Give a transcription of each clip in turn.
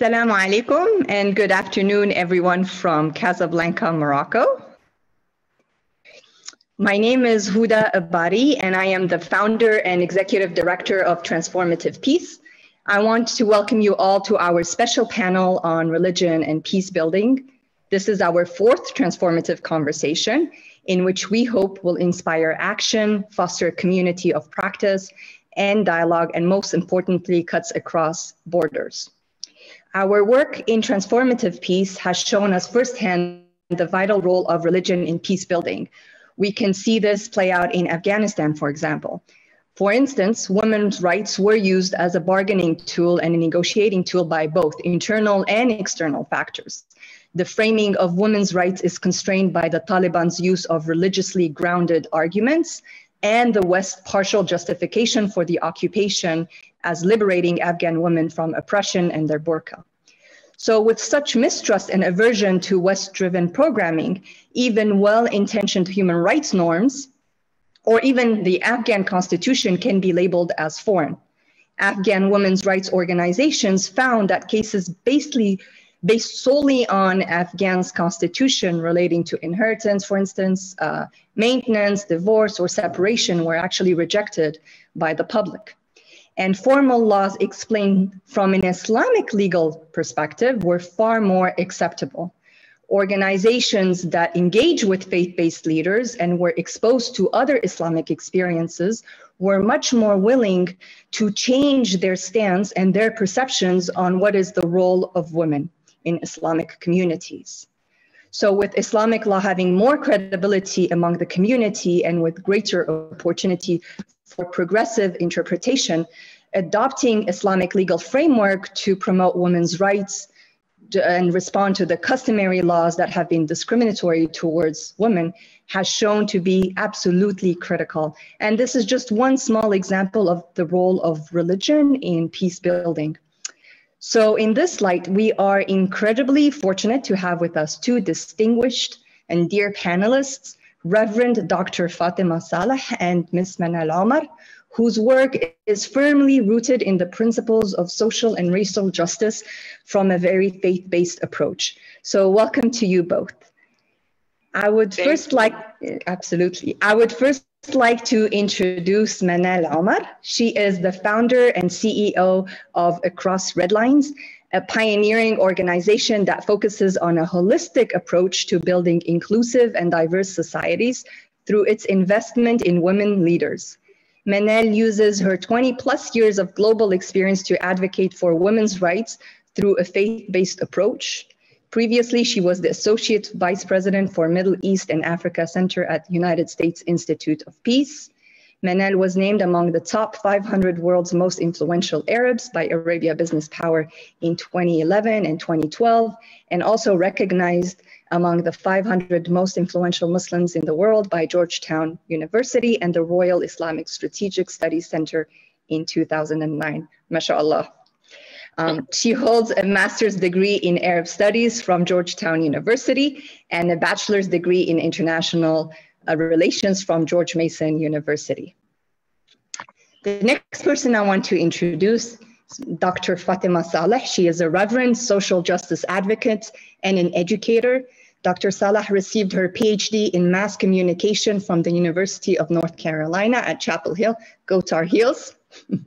Assalamu alaikum and good afternoon, everyone from Casablanca, Morocco. My name is Huda Abari, and I am the founder and executive director of Transformative Peace. I want to welcome you all to our special panel on religion and peace building. This is our fourth transformative conversation, in which we hope will inspire action, foster a community of practice and dialogue, and most importantly, cuts across borders. Our work in transformative peace has shown us firsthand the vital role of religion in peace building. We can see this play out in Afghanistan, for example. For instance, women's rights were used as a bargaining tool and a negotiating tool by both internal and external factors. The framing of women's rights is constrained by the Taliban's use of religiously grounded arguments and the West's partial justification for the occupation as liberating Afghan women from oppression and their burqa. So, with such mistrust and aversion to West driven programming, even well intentioned human rights norms, or even the Afghan constitution, can be labeled as foreign. Afghan women's rights organizations found that cases basically based solely on Afghan's constitution relating to inheritance, for instance, uh, maintenance, divorce, or separation were actually rejected by the public. And formal laws explained from an Islamic legal perspective were far more acceptable. Organizations that engage with faith based leaders and were exposed to other Islamic experiences were much more willing to change their stance and their perceptions on what is the role of women in Islamic communities. So, with Islamic law having more credibility among the community and with greater opportunity for progressive interpretation, adopting Islamic legal framework to promote women's rights and respond to the customary laws that have been discriminatory towards women has shown to be absolutely critical. And this is just one small example of the role of religion in peace building. So, in this light, we are incredibly fortunate to have with us two distinguished and dear panelists, Reverend Dr. Fatimah Salleh and Ms. Manal Omar, whose work is firmly rooted in the principles of social and racial justice from a very faith based approach. So, welcome to you both. I would Thank first you. like, absolutely, I would first like to introduce Manal Omar. She is the founder and CEO of Across Red Lines, a pioneering organization that focuses on a holistic approach to building inclusive and diverse societies through its investment in women leaders. Manal uses her 20 plus years of global experience to advocate for women's rights through a faith based approach. Previously, she was the Associate Vice President for Middle East and Africa Center at United States Institute of Peace. Manal was named among the top 500 world's most influential Arabs by Arabia Business Power in 2011 and 2012, and also recognized among the 500 most influential Muslims in the world by Georgetown University and the Royal Islamic Strategic Studies Center in 2009. MashaAllah. Um, she holds a master's degree in Arab Studies from Georgetown University and a bachelor's degree in international uh, relations from George Mason University. The next person I want to introduce is Dr. Fatimah Salleh. She is a reverend social justice advocate and an educator. Dr. Salleh received her PhD in mass communication from the University of North Carolina at Chapel Hill. Go Tar Heels.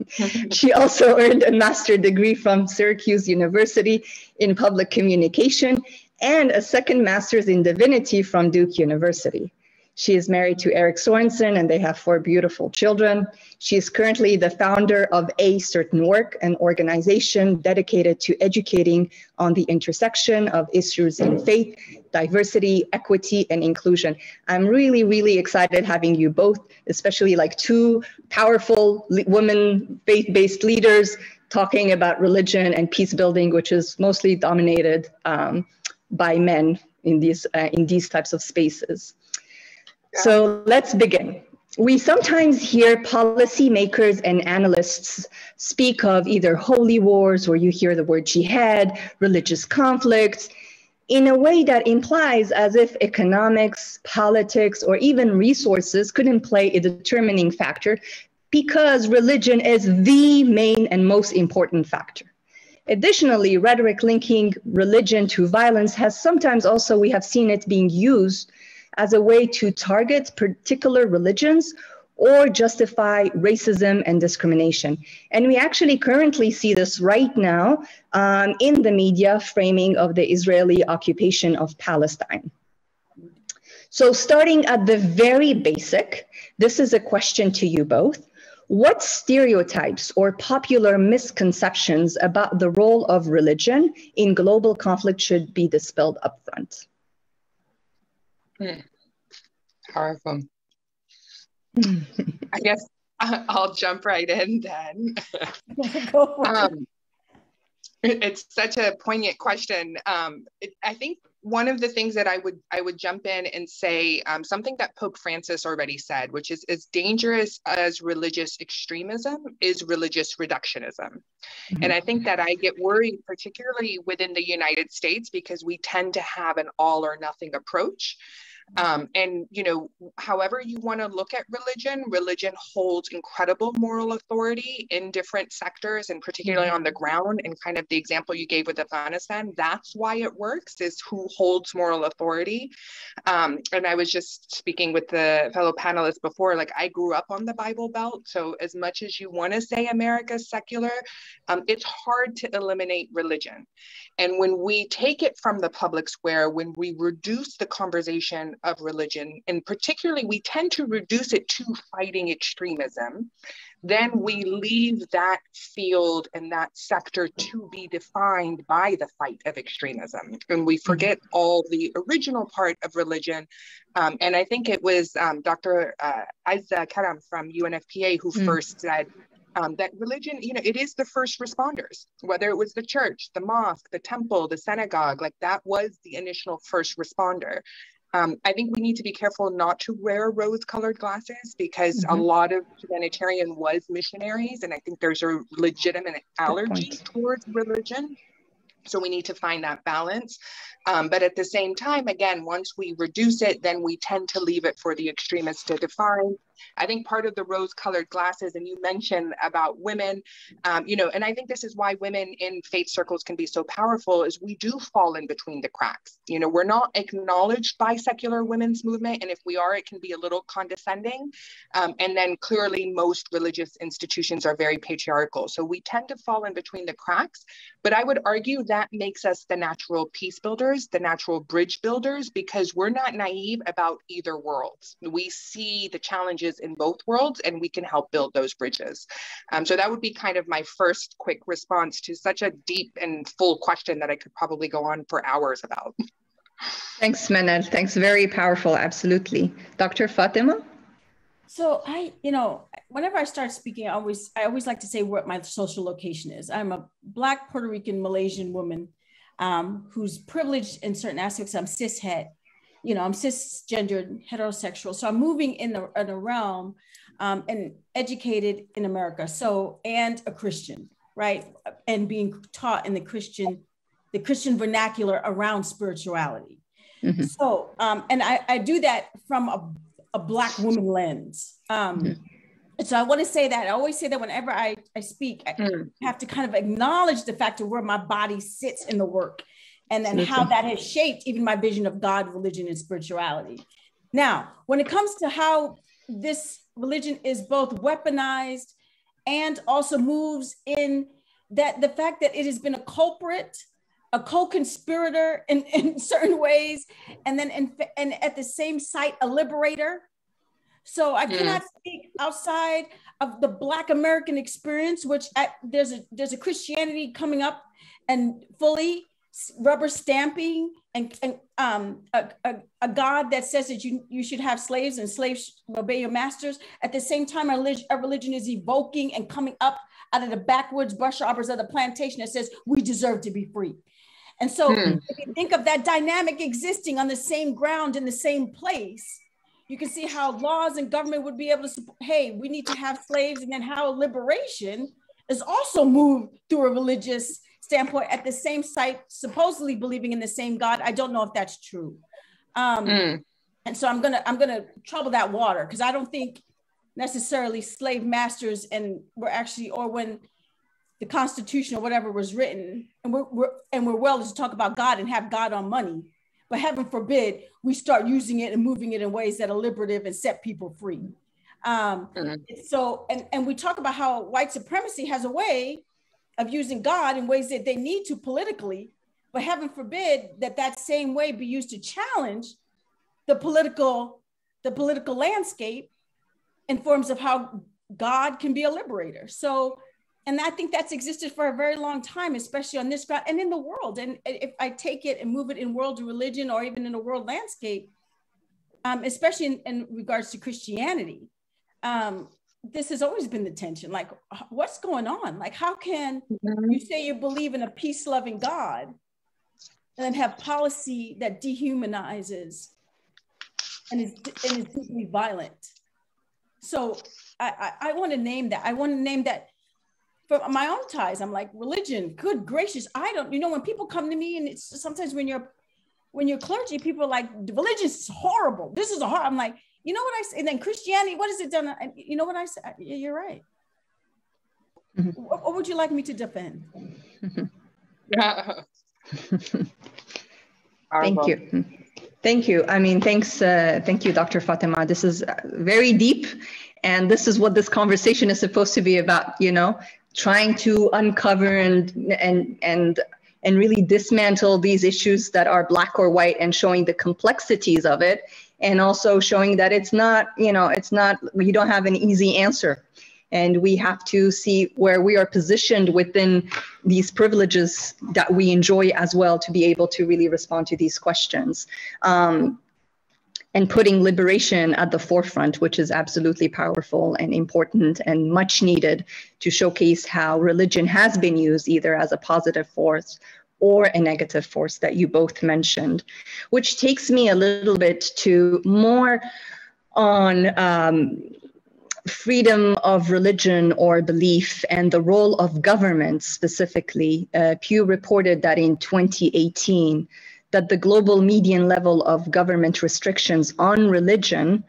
she also earned a master's degree from Syracuse University in public communication and a second master's in divinity from Duke University. She is married to Eric Sorensen and they have four beautiful children. She is currently the founder of A Certain Work, an organization dedicated to educating on the intersection of issues in faith, diversity, equity, and inclusion. I'm really, really excited having you both, especially like two powerful women faith based leaders talking about religion and peace building, which is mostly dominated um, by men in these, uh, in these types of spaces. So let's begin. We sometimes hear policymakers and analysts speak of either holy wars or you hear the word jihad, religious conflicts, in a way that implies as if economics, politics, or even resources couldn't play a determining factor because religion is the main and most important factor. Additionally, rhetoric linking religion to violence has sometimes also, we have seen it being used as a way to target particular religions or justify racism and discrimination. And we actually currently see this right now um, in the media framing of the Israeli occupation of Palestine. So, starting at the very basic, this is a question to you both. What stereotypes or popular misconceptions about the role of religion in global conflict should be dispelled upfront? Hmm. Powerful. I guess I'll jump right in then. um, it's such a poignant question. Um, it, I think one of the things that I would I would jump in and say um, something that Pope Francis already said, which is as dangerous as religious extremism is religious reductionism, mm-hmm. and I think that I get worried, particularly within the United States, because we tend to have an all or nothing approach. Um, and, you know, however you want to look at religion, religion holds incredible moral authority in different sectors and particularly mm-hmm. on the ground. And kind of the example you gave with Afghanistan, that's why it works is who holds moral authority. Um, and I was just speaking with the fellow panelists before, like I grew up on the Bible Belt. So as much as you want to say America's secular, um, it's hard to eliminate religion. And when we take it from the public square, when we reduce the conversation of religion, and particularly we tend to reduce it to fighting extremism, then we leave that field and that sector to be defined by the fight of extremism. And we forget all the original part of religion. Um, and I think it was um, Dr. Uh, Azza Karam from UNFPA who mm. first said, um, that religion, you know, it is the first responders, whether it was the church, the mosque, the temple, the synagogue, like that was the initial first responder. Um, I think we need to be careful not to wear rose colored glasses because mm-hmm. a lot of humanitarian was missionaries. And I think there's a legitimate allergy towards religion. So we need to find that balance. Um, but at the same time, again, once we reduce it, then we tend to leave it for the extremists to define. I think part of the rose colored glasses, and you mentioned about women, um, you know, and I think this is why women in faith circles can be so powerful is we do fall in between the cracks. You know, we're not acknowledged by secular women's movement. And if we are, it can be a little condescending. Um, and then clearly, most religious institutions are very patriarchal. So we tend to fall in between the cracks. But I would argue that makes us the natural peace builders, the natural bridge builders, because we're not naive about either worlds. We see the challenges in both worlds and we can help build those bridges. Um, so that would be kind of my first quick response to such a deep and full question that I could probably go on for hours about. Thanks, Manal. Thanks. Very powerful. Absolutely. Dr. Fatimah? So I, you know, whenever I start speaking, I always, I always like to say what my social location is. I'm a Black Puerto Rican Malaysian woman um, who's privileged in certain aspects. I'm cishet, you know, I'm cisgendered, heterosexual. So I'm moving in, the, in a realm um, and educated in America. So, and a Christian, right? And being taught in the Christian, the Christian vernacular around spirituality. Mm-hmm. So, um, and I, I do that from a, a Black woman lens. Um, mm-hmm. So I want to say that I always say that whenever I, I speak, I mm. have to kind of acknowledge the fact of where my body sits in the work and then how that has shaped even my vision of God, religion, and spirituality. Now, when it comes to how this religion is both weaponized and also moves in that the fact that it has been a culprit, a co-conspirator in, in certain ways, and then in, and at the same site, a liberator. So I cannot mm. speak outside of the Black American experience, which I, there's a there's a Christianity coming up and fully rubber stamping and, and um, a, a, a, God that says that you, you should have slaves and slaves obey your masters. At the same time, our, our religion is evoking and coming up out of the backwoods brush arbors of the plantation that says we deserve to be free. And so hmm. if you think of that dynamic existing on the same ground in the same place, you can see how laws and government would be able to support, hey, we need to have slaves, and then how liberation is also moved through a religious standpoint at the same site, supposedly believing in the same God. I don't know if that's true. Um, mm. And so I'm gonna I'm gonna trouble that water because I don't think necessarily slave masters and were actually or when the Constitution or whatever was written, and we're, we're and we're well to talk about God and have God on money, but heaven forbid we start using it and moving it in ways that are liberative and set people free. Um, mm-hmm. So, and and we talk about how white supremacy has a way of using God in ways that they need to politically, but heaven forbid that that same way be used to challenge the political the political landscape in forms of how God can be a liberator. So and I think that's existed for a very long time, especially on this ground and in the world. And if I take it and move it in world religion or even in a world landscape, um, especially in, in, regards to Christianity, um, this has always been the tension. Like, what's going on? Like, how can mm-hmm. you say you believe in a peace loving God and then have policy that dehumanizes and is, and is deeply violent? So I, I, I want to name that. I want to name that from my own ties, I'm like, religion, good gracious. I don't, you know, when people come to me and it's sometimes when you're when you're clergy, people are like, religion is horrible. This is a hard. I'm like, you know what I say? And then Christianity, what has it done? And you know what I say? You're right. Mm-hmm. What, what, would you like me to defend? Thank you. Thank you. I mean, thanks. Uh, thank you, Dr. Fatimah. This is uh, very deep. And this is what this conversation is supposed to be about, you know, trying to uncover and and and and really dismantle these issues that are black or white and showing the complexities of it and also showing that it's not you know it's not you don't have an easy answer. And we have to see where we are positioned within these privileges that we enjoy as well to be able to really respond to these questions. Um, and putting liberation at the forefront, which is absolutely powerful and important and much needed to showcase how religion has been used either as a positive force or a negative force that you both mentioned, which takes me a little bit to more on um, freedom of religion or belief and the role of government specifically. Uh, Pew reported that in 2018, that the global median level of government restrictions on religion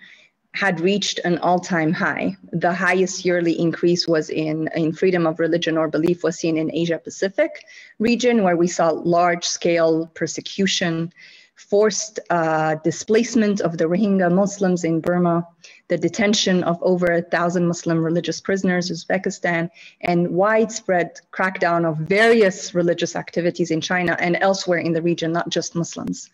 had reached an all-time high. The highest yearly increase was in, in freedom of religion or belief was seen in Asia Pacific region, where we saw large-scale persecution forced uh, displacement of the Rohingya Muslims in Burma, the detention of over a thousand Muslim religious prisoners in Uzbekistan, and widespread crackdown of various religious activities in China and elsewhere in the region, not just Muslims.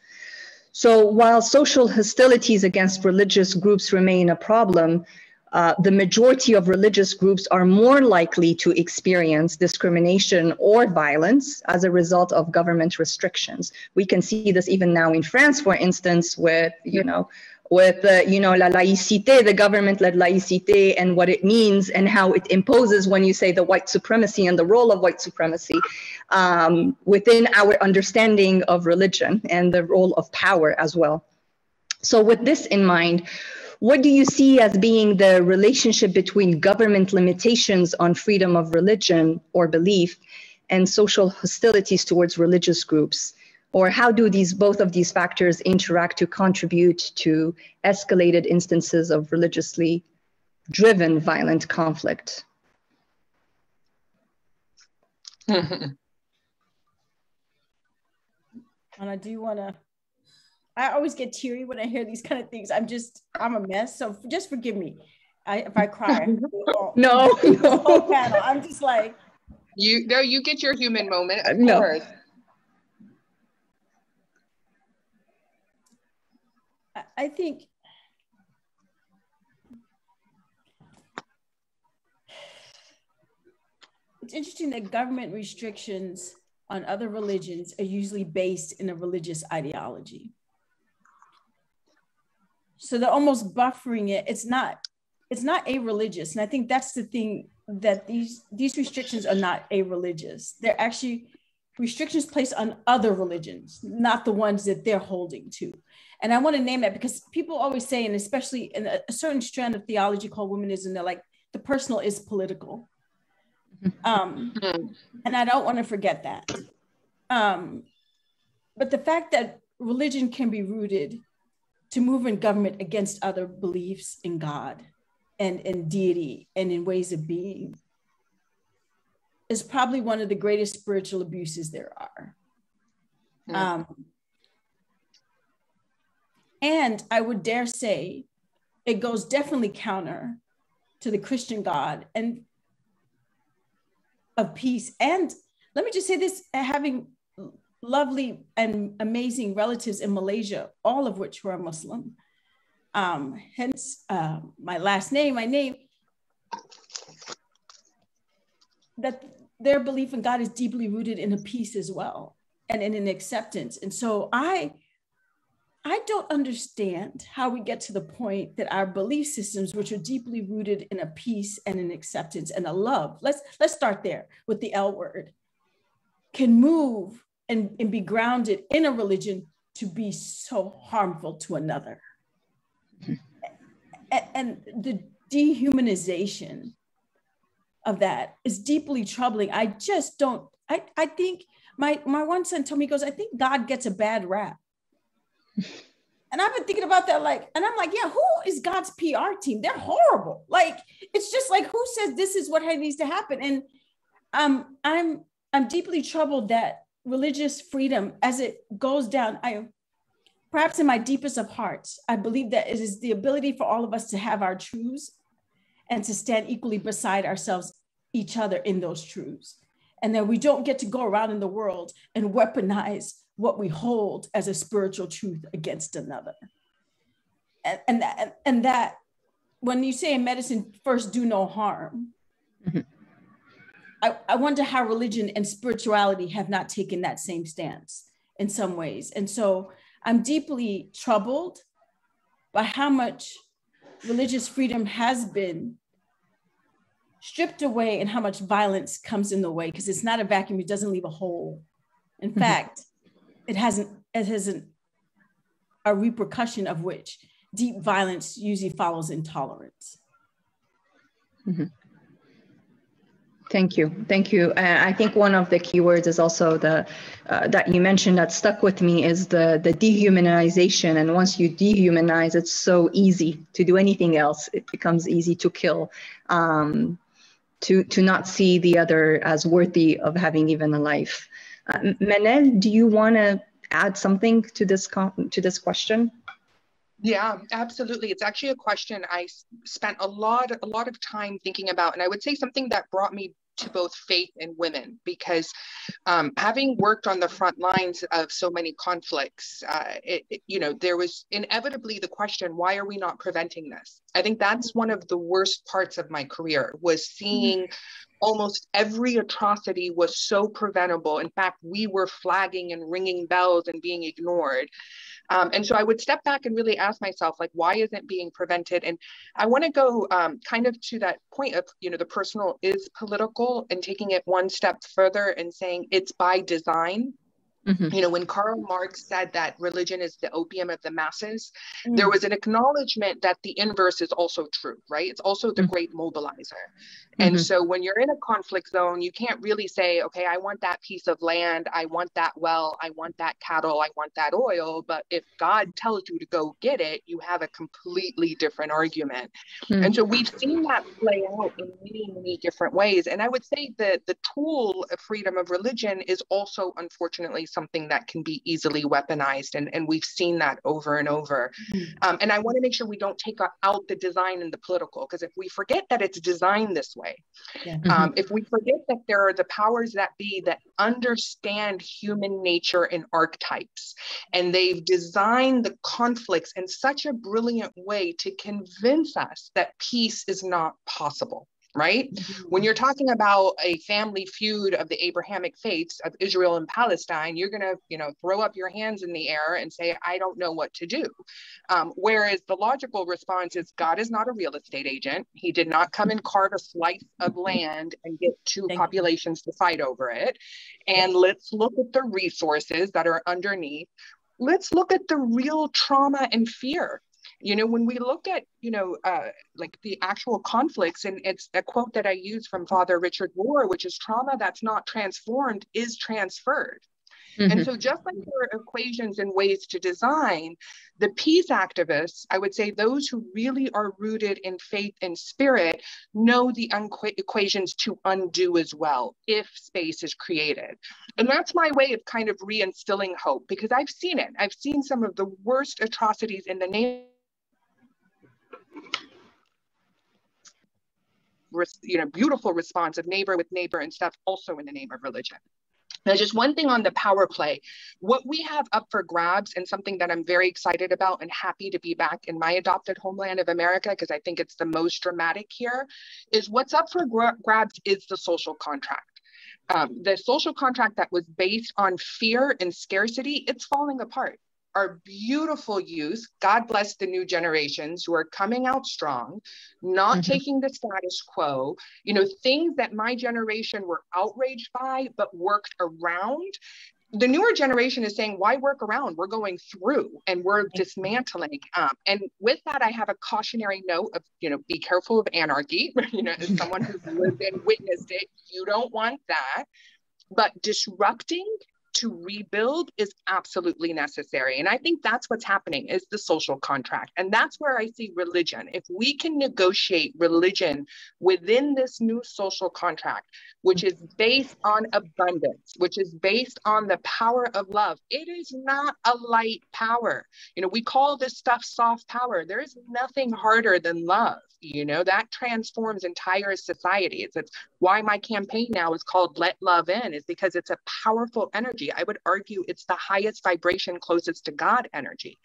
So while social hostilities against religious groups remain a problem, uh, the majority of religious groups are more likely to experience discrimination or violence as a result of government restrictions. We can see this even now in France, for instance, with, you know, with, uh, you know, la laïcité, the government-led laïcité and what it means and how it imposes when you say the white supremacy and the role of white supremacy um, within our understanding of religion and the role of power as well. So with this in mind, what do you see as being the relationship between government limitations on freedom of religion or belief and social hostilities towards religious groups? Or how do these both of these factors interact to contribute to escalated instances of religiously driven violent conflict? Anna, do you want to I always get teary when I hear these kind of things. I'm just, I'm a mess. So just forgive me I, if I cry. no, no. panel. I'm just like. You no, you get your human moment. Of no. course. I think it's interesting that government restrictions on other religions are usually based in a religious ideology so they're almost buffering it. It's not it's not a religious and i think that's the thing that these these restrictions are not a religious they're actually restrictions placed on other religions not the ones that they're holding to. And i want to name that because people always say and especially in a, a certain strand of theology called womanism they're like the personal is political. Um, and i don't want to forget that. Um, but the fact that religion can be rooted to move in government against other beliefs in God and in deity and in ways of being is probably one of the greatest spiritual abuses there are. Mm. Um, and I would dare say it goes definitely counter to the Christian God and of peace. And let me just say this having lovely and amazing relatives in Malaysia, all of which were Muslim. Um, hence uh, my last name, my name, that their belief in God is deeply rooted in a peace as well and in an acceptance. And so I I don't understand how we get to the point that our belief systems, which are deeply rooted in a peace and an acceptance and a love, let's let's start there with the L word, can move and, and be grounded in a religion to be so harmful to another. and, the dehumanization of that is deeply troubling. I just don't, I, I think my my one son told me, goes, I think God gets a bad rap. And I've been thinking about that, like, and I'm like, yeah, who is God's PR team? They're horrible. Like, it's just like, who says this is what needs to happen? And um, I'm I'm deeply troubled that religious freedom, as it goes down, I perhaps in my deepest of hearts, I believe that it is the ability for all of us to have our truths and to stand equally beside ourselves, each other in those truths. And that we don't get to go around in the world and weaponize what we hold as a spiritual truth against another. And, and, that, and that, when you say in medicine, first do no harm, mm-hmm. I, I wonder how religion and spirituality have not taken that same stance in some ways. And so I'm deeply troubled by how much religious freedom has been stripped away and how much violence comes in the way because it's not a vacuum, it doesn't leave a hole. In mm-hmm. fact, it hasn't it hasn't a repercussion of which deep violence usually follows intolerance. Mm-hmm. Thank you, thank you. Uh, I think one of the keywords is also the uh, that you mentioned that stuck with me is the the dehumanization. And once you dehumanize, it's so easy to do anything else. It becomes easy to kill, um, to to not see the other as worthy of having even a life. Uh, Manal, do you want to add something to this to this question? Yeah, absolutely. It's actually a question I spent a lot a lot of time thinking about, and I would say something that brought me to both faith and women because um, having worked on the front lines of so many conflicts uh, it, it, you know there was inevitably the question why are we not preventing this? I think that's one of the worst parts of my career was seeing mm-hmm. almost every atrocity was so preventable. In fact we were flagging and ringing bells and being ignored um, and so I would step back and really ask myself, like, why isn't being prevented? And I want to go um, kind of to that point of, you know, the personal is political and taking it one step further and saying it's by design Mm-hmm. You know, when Karl Marx said that religion is the opium of the masses, mm-hmm. there was an acknowledgement that the inverse is also true, right? It's also the mm-hmm. great mobilizer. And mm-hmm. so when you're in a conflict zone, you can't really say, okay, I want that piece of land, I want that well, I want that cattle, I want that oil. But if God tells you to go get it, you have a completely different argument. And mm-hmm. so we've seen that play out in many, many different ways. And I would say that the tool of freedom of religion is also, unfortunately, something that can be easily weaponized. And, and we've seen that over and over. Mm-hmm. Um, and I want to make sure we don't take out the design and the political, because if we forget that it's designed this way, yeah. um, mm-hmm. if we forget that there are the powers that be that understand human nature and archetypes, and they've designed the conflicts in such a brilliant way to convince us that peace is not possible right? Mm-hmm. When you're talking about a family feud of the Abrahamic faiths of Israel and Palestine, you're going to, you know, throw up your hands in the air and say, I don't know what to do. Um, whereas the logical response is God is not a real estate agent. He did not come and carve a slice of land and get two Thank populations you. to fight over it. And let's look at the resources that are underneath. Let's look at the real trauma and fear you know when we look at you know uh, like the actual conflicts and it's a quote that i use from father richard rohr which is trauma that's not transformed is transferred Mm-hmm. And so, just like there are equations and ways to design, the peace activists, I would say those who really are rooted in faith and spirit, know the unqu- equations to undo as well if space is created. And that's my way of kind of reinstilling hope because I've seen it. I've seen some of the worst atrocities in the name you know, beautiful response of neighbor with neighbor and stuff also in the name of religion. Now, just one thing on the power play. What we have up for grabs, and something that I'm very excited about and happy to be back in my adopted homeland of America, because I think it's the most dramatic here, is what's up for gra- grabs is the social contract. Um, the social contract that was based on fear and scarcity, it's falling apart our beautiful youth, God bless the new generations who are coming out strong, not mm-hmm. taking the status quo, you know, things that my generation were outraged by but worked around. The newer generation is saying, why work around? We're going through and we're dismantling. Um, and with that, I have a cautionary note of, you know, be careful of anarchy. you know, as someone who's lived and witnessed it, you don't want that. But disrupting to rebuild is absolutely necessary. And I think that's what's happening is the social contract. And that's where I see religion. If we can negotiate religion within this new social contract, which is based on abundance, which is based on the power of love, it is not a light power. You know, we call this stuff soft power. There is nothing harder than love you know that transforms entire societies it's why my campaign now is called let love in is because it's a powerful energy i would argue it's the highest vibration closest to god energy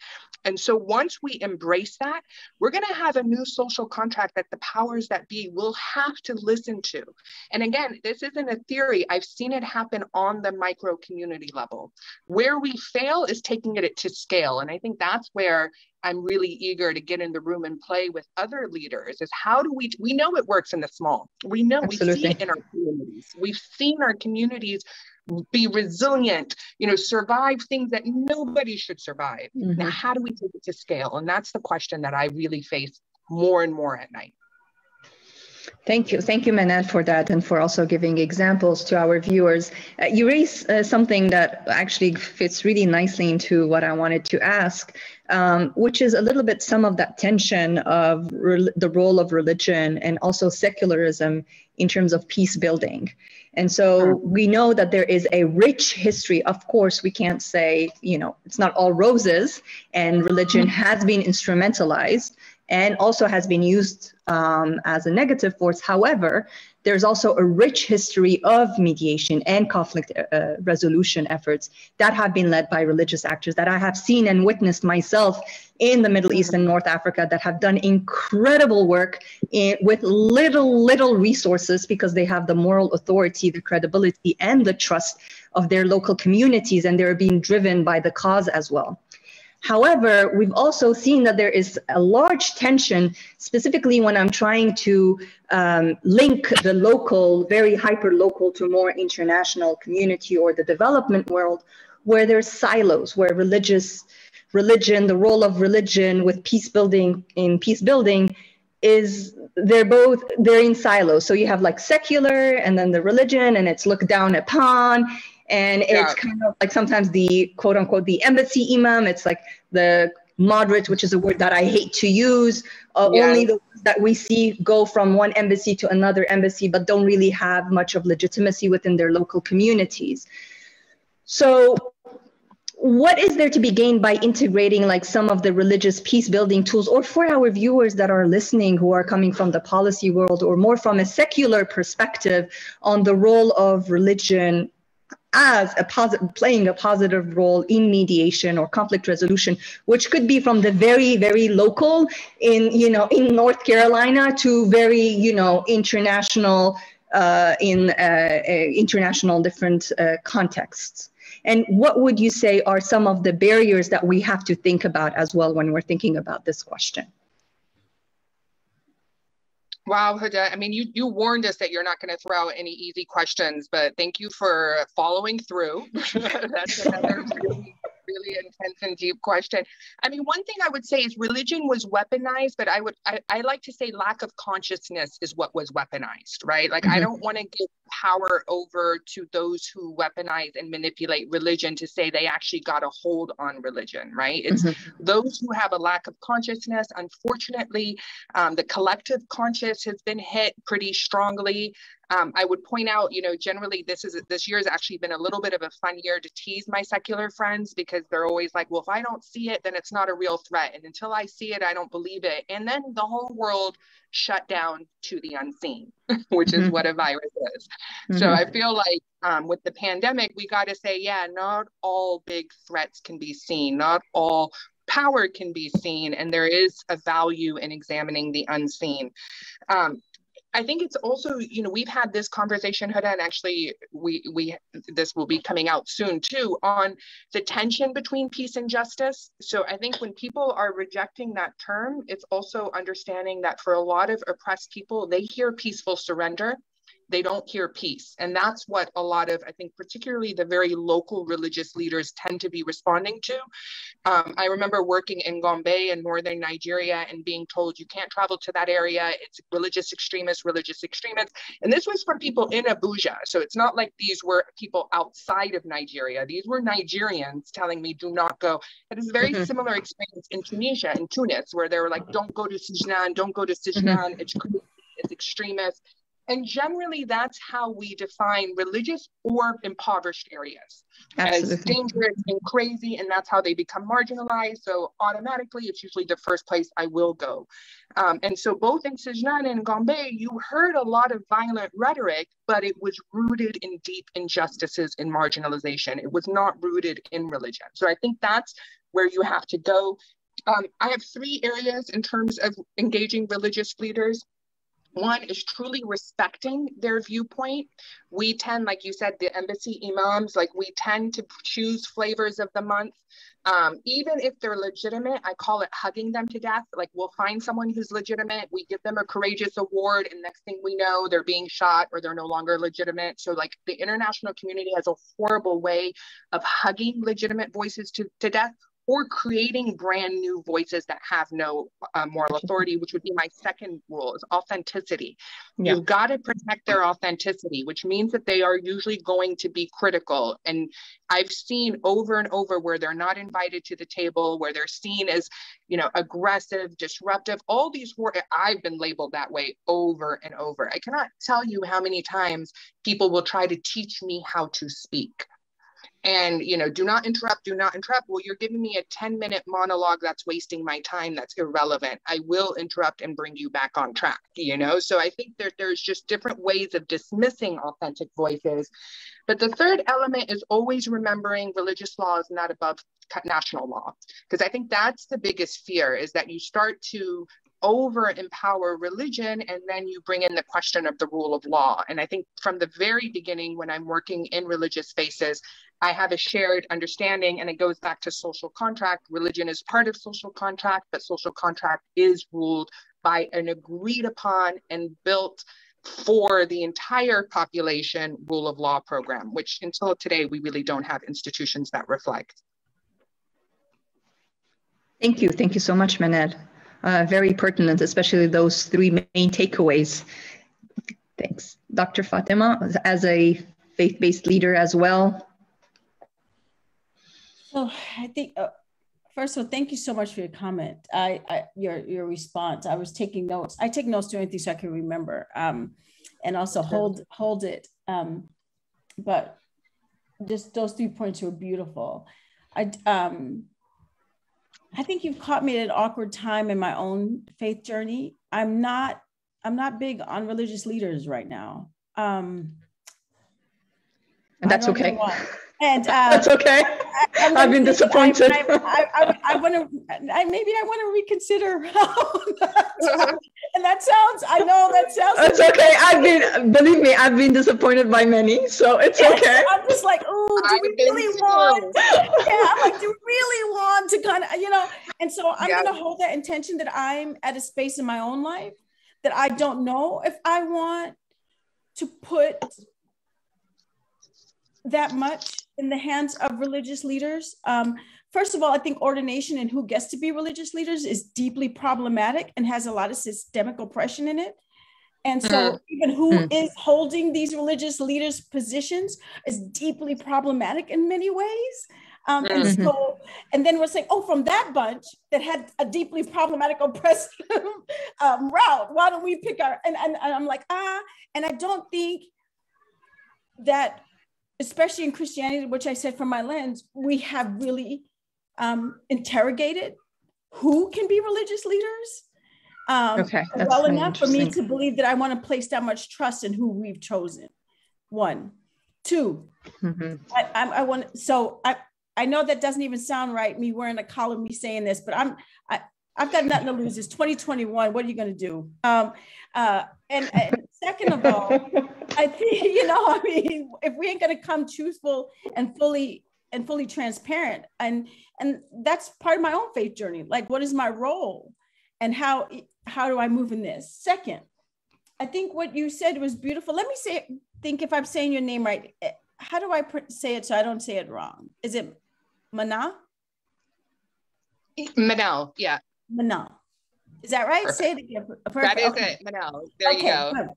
and so once we embrace that we're going to have a new social contract that the powers that be will have to listen to and again this isn't a theory i've seen it happen on the micro community level where we fail is taking it to scale and i think that's where I'm really eager to get in the room and play with other leaders is how do we we know it works in the small. We know Absolutely. we see it in our communities. We've seen our communities be resilient, you know, survive things that nobody should survive. Mm-hmm. Now, how do we take it to scale? And that's the question that I really face more and more at night. Thank you. Thank you, Manal, for that and for also giving examples to our viewers. Uh, you raise uh, something that actually fits really nicely into what I wanted to ask, um, which is a little bit some of that tension of re- the role of religion and also secularism in terms of peace building. And so we know that there is a rich history. Of course, we can't say, you know, it's not all roses, and mm-hmm. religion has been instrumentalized and also has been used um, as a negative force. However, there's also a rich history of mediation and conflict uh, resolution efforts that have been led by religious actors that I have seen and witnessed myself in the Middle East and North Africa that have done incredible work in, with little, little resources because they have the moral authority, the credibility, and the trust of their local communities, and they're being driven by the cause as well. However, we've also seen that there is a large tension, specifically when I'm trying to um, link the local, very hyper local, to more international community or the development world, where there's silos, where religious religion, the role of religion with peace building in peace building is they're both they're in silos. So you have like secular and then the religion and it's looked down upon and yeah. it's kind of like sometimes the quote unquote the embassy imam it's like the moderate which is a word that i hate to use uh, yeah. only the ones that we see go from one embassy to another embassy but don't really have much of legitimacy within their local communities so what is there to be gained by integrating like some of the religious peace building tools or for our viewers that are listening who are coming from the policy world or more from a secular perspective on the role of religion as a positive playing a positive role in mediation or conflict resolution which could be from the very very local in you know in north carolina to very you know international uh, in uh, uh, international different uh, contexts. And what would you say are some of the barriers that we have to think about as well when we're thinking about this question Wow, Huda. I mean, you you warned us that you're not going to throw out any easy questions, but thank you for following through. That's another really really intense and deep question. I mean, one thing I would say is religion was weaponized, but I would I, I like to say lack of consciousness is what was weaponized, right? Like mm-hmm. I don't want to give power over to those who weaponize and manipulate religion to say they actually got a hold on religion, right? It's mm-hmm. those who have a lack of consciousness. Unfortunately, um, the collective conscious has been hit pretty strongly. Um, I would point out, you know, generally this is this year has actually been a little bit of a fun year to tease my secular friends because they're always like, well, if I don't see it, then it's not a real threat, and until I see it, I don't believe it. And then the whole world shut down to the unseen, which is mm-hmm. what a virus is. Mm-hmm. So I feel like um, with the pandemic, we got to say, yeah, not all big threats can be seen, not all power can be seen, and there is a value in examining the unseen. Um, I think it's also, you know, we've had this conversation, Huda, and actually we we this will be coming out soon too, on the tension between peace and justice. So I think when people are rejecting that term, it's also understanding that for a lot of oppressed people, they hear peaceful surrender they don't hear peace. And that's what a lot of, I think, particularly the very local religious leaders tend to be responding to. Um, I remember working in Gombe in northern Nigeria and being told you can't travel to that area. It's religious extremists, religious extremists. And this was from people in Abuja. So it's not like these were people outside of Nigeria. These were Nigerians telling me, do not go. It is a very mm-hmm. similar experience in Tunisia, in Tunis, where they were like, don't go to Sejnane, don't go to Sejnane, mm-hmm. it's, it's extremist. And generally, that's how we define religious or impoverished areas Absolutely. as dangerous and crazy, and that's how they become marginalized. So automatically, it's usually the first place I will go. Um, and so both in Sejnane and Gombe, you heard a lot of violent rhetoric, but it was rooted in deep injustices and marginalization. It was not rooted in religion. So I think that's where you have to go. Um, I have three areas in terms of engaging religious leaders. One is truly respecting their viewpoint. We tend, like you said, the embassy imams, like we tend to choose flavors of the month. Um, even if they're legitimate, I call it hugging them to death. Like we'll find someone who's legitimate, we give them a courageous award, and next thing we know, they're being shot or they're no longer legitimate. So, like the international community has a horrible way of hugging legitimate voices to, to death or creating brand new voices that have no uh, moral authority, which would be my second rule is authenticity. Yeah. You've got to protect their authenticity, which means that they are usually going to be critical. And I've seen over and over where they're not invited to the table, where they're seen as, you know, aggressive, disruptive, all these words, I've been labeled that way over and over. I cannot tell you how many times people will try to teach me how to speak and you know do not interrupt do not interrupt. Well you're giving me a 10 minute monologue that's wasting my time that's irrelevant. I will interrupt and bring you back on track you know? So i think that there's just different ways of dismissing authentic voices. But the third element is always remembering religious law is not above national law. Because i think that's the biggest fear is that you start to over empower religion and then you bring in the question of the rule of law. And i think from the very beginning when i'm working in religious spaces i have a shared understanding and it goes back to social contract religion is part of social contract but social contract is ruled by an agreed upon and built for the entire population rule of law program which until today we really don't have institutions that reflect thank you thank you so much manal uh, very pertinent, especially those three main takeaways. Thanks. Dr. Fatimah, as a faith-based leader as well. So I think, uh, first of all, thank you so much for your comment. I, I, your, your response, I was taking notes. I take notes to anything so I can remember um, and also hold, hold it. Um, but just those three points were beautiful. I, um, I think you've caught me at an awkward time in my own faith journey. I'm not I'm not big on religious leaders right now. Um, and that's okay. And uh, that's okay. I, have been disappointed. I, I, I, I want to. I, maybe I want to reconsider. and that sounds. I know that sounds. That's okay. I've been. Believe me, I've been disappointed by many, so it's okay. I'm just like, oh, do we really want? yeah, I'm like, do we really want to kind of, you know? And so I'm yeah. going to hold that intention that I'm at a space in my own life that I don't know if I want to put that much in the hands of religious leaders. Um, first of all, I think ordination and who gets to be religious leaders is deeply problematic and has a lot of systemic oppression in it. And so, mm. even who mm. is holding these religious leaders' positions is deeply problematic in many ways. Um, mm-hmm. And so, and then we're saying, oh, from that bunch that had a deeply problematic, oppressive um, route, why don't we pick our? And, and, and I'm like, ah, and I don't think that, especially in Christianity, which I said from my lens, we have really um, interrogated who can be religious leaders um, okay, well enough for me to believe that I want to place that much trust in who we've chosen. One, 2 mm-hmm. I, I, I, want so I I know that doesn't even sound right. Me wearing a collar, me saying this, but I'm I I've got nothing to lose. It's 2021. What are you going to do? Um, uh, and, and second of all, I think you know. I mean, if we ain't going to come truthful and fully and fully transparent, and and that's part of my own faith journey. Like, what is my role, and how how do I move in this? Second, I think what you said was beautiful. Let me say, think if I'm saying your name right. Eh, how do I say it so I don't say it wrong? Is it Mana? Manel, yeah. Manel. Is that right? Perfect. Say it again. Perfect. That is okay. it, Manel. There okay, you go. Good.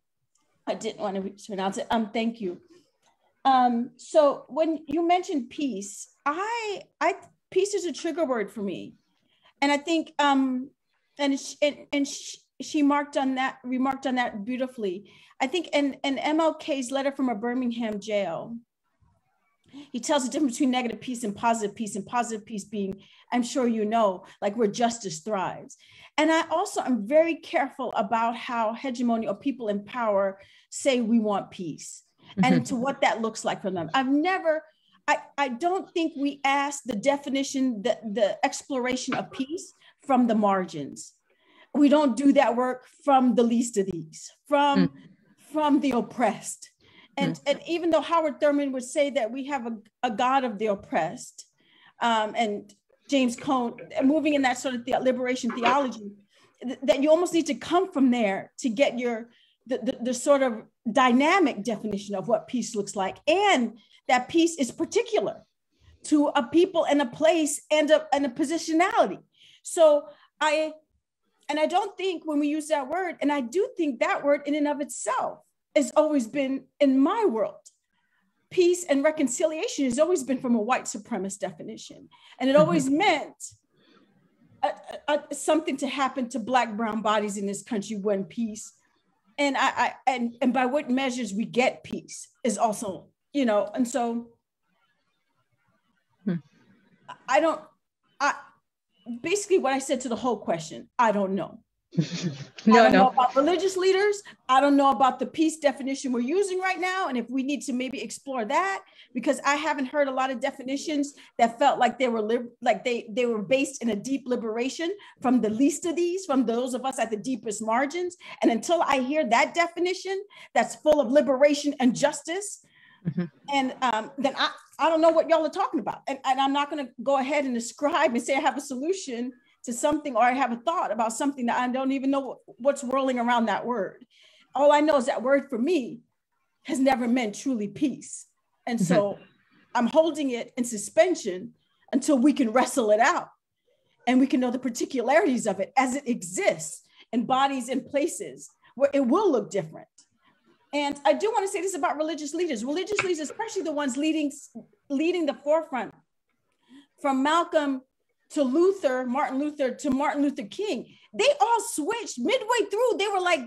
I didn't want to pronounce it. Um, thank you. Um, so when you mentioned peace, I I peace is a trigger word for me. And I think um and she, and, and she, she marked on that remarked on that beautifully i think in, in mlk's letter from a birmingham jail he tells the difference between negative peace and positive peace and positive peace being i'm sure you know like where justice thrives and i also am very careful about how hegemony or people in power say we want peace mm-hmm. and to what that looks like for them i've never I, I don't think we ask the definition, the, the exploration of peace from the margins. We don't do that work from the least of these, from, mm. from the oppressed. And, mm. and even though Howard Thurman would say that we have a, a God of the oppressed, um, and James Cone moving in that sort of the, liberation theology, th- that you almost need to come from there to get your the, the, the sort of dynamic definition of what peace looks like, and that peace is particular to a people and a place and a, and a positionality. So I, and I don't think when we use that word, and I do think that word in and of itself has always been in my world. Peace and reconciliation has always been from a white supremacist definition. And it always mm-hmm. meant a, a, something to happen to black brown bodies in this country when peace and I, I and and by what measures we get peace is also you know and so hmm. I don't I basically what I said to the whole question, I don't know. no, I don't no. know about religious leaders. I don't know about the peace definition we're using right now. And if we need to maybe explore that, because I haven't heard a lot of definitions that felt like they were li- like they, they were based in a deep liberation from the least of these, from those of us at the deepest margins. And until I hear that definition that's full of liberation and justice, mm-hmm. and um, then I, I don't know what y'all are talking about. And, and I'm not going to go ahead and describe and say I have a solution to something or I have a thought about something that I don't even know what's whirling around that word. All I know is that word for me has never meant truly peace. And so mm-hmm. I'm holding it in suspension until we can wrestle it out and we can know the particularities of it as it exists in bodies and places where it will look different. And I do want to say this about religious leaders. Religious leaders, especially the ones leading leading the forefront, from Malcolm to Luther, Martin Luther to Martin Luther King, they all switched midway through. They were like,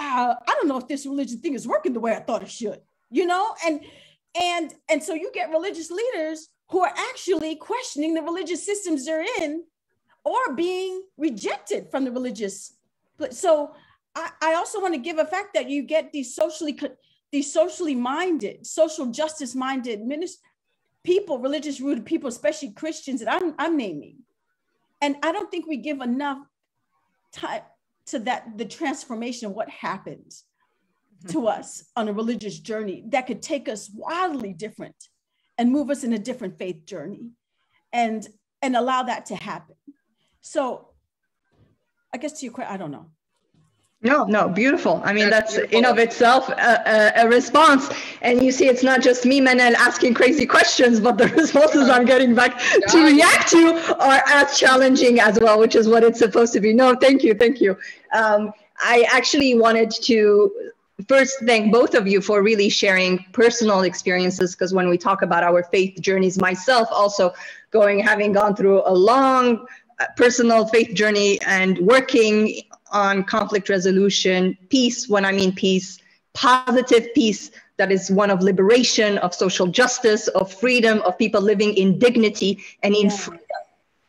uh, I don't know if this religion thing is working the way I thought it should, you know? And and and so you get religious leaders who are actually questioning the religious systems they're in or being rejected from the religious. So I, I also want to give a fact that you get these socially these socially minded, social justice minded ministers, people, religious rooted people, especially Christians that I'm, I'm naming. And I don't think we give enough time to that, the transformation of what happens mm-hmm. to us on a religious journey that could take us wildly different and move us in a different faith journey and, and allow that to happen. So I guess to your question, I don't know. No, no, beautiful. I mean, that's, that's in of itself a, a, a, response. And you see, it's not just me, Manal, asking crazy questions, but the responses I'm getting back yeah. to react to are as challenging as well, which is what it's supposed to be. No, thank you, thank you. Um, I actually wanted to first thank both of you for really sharing personal experiences because when we talk about our faith journeys, myself also going, having gone through a long uh, personal faith journey and working on conflict resolution, peace, when I mean peace, positive peace that is one of liberation, of social justice, of freedom, of people living in dignity and in freedom.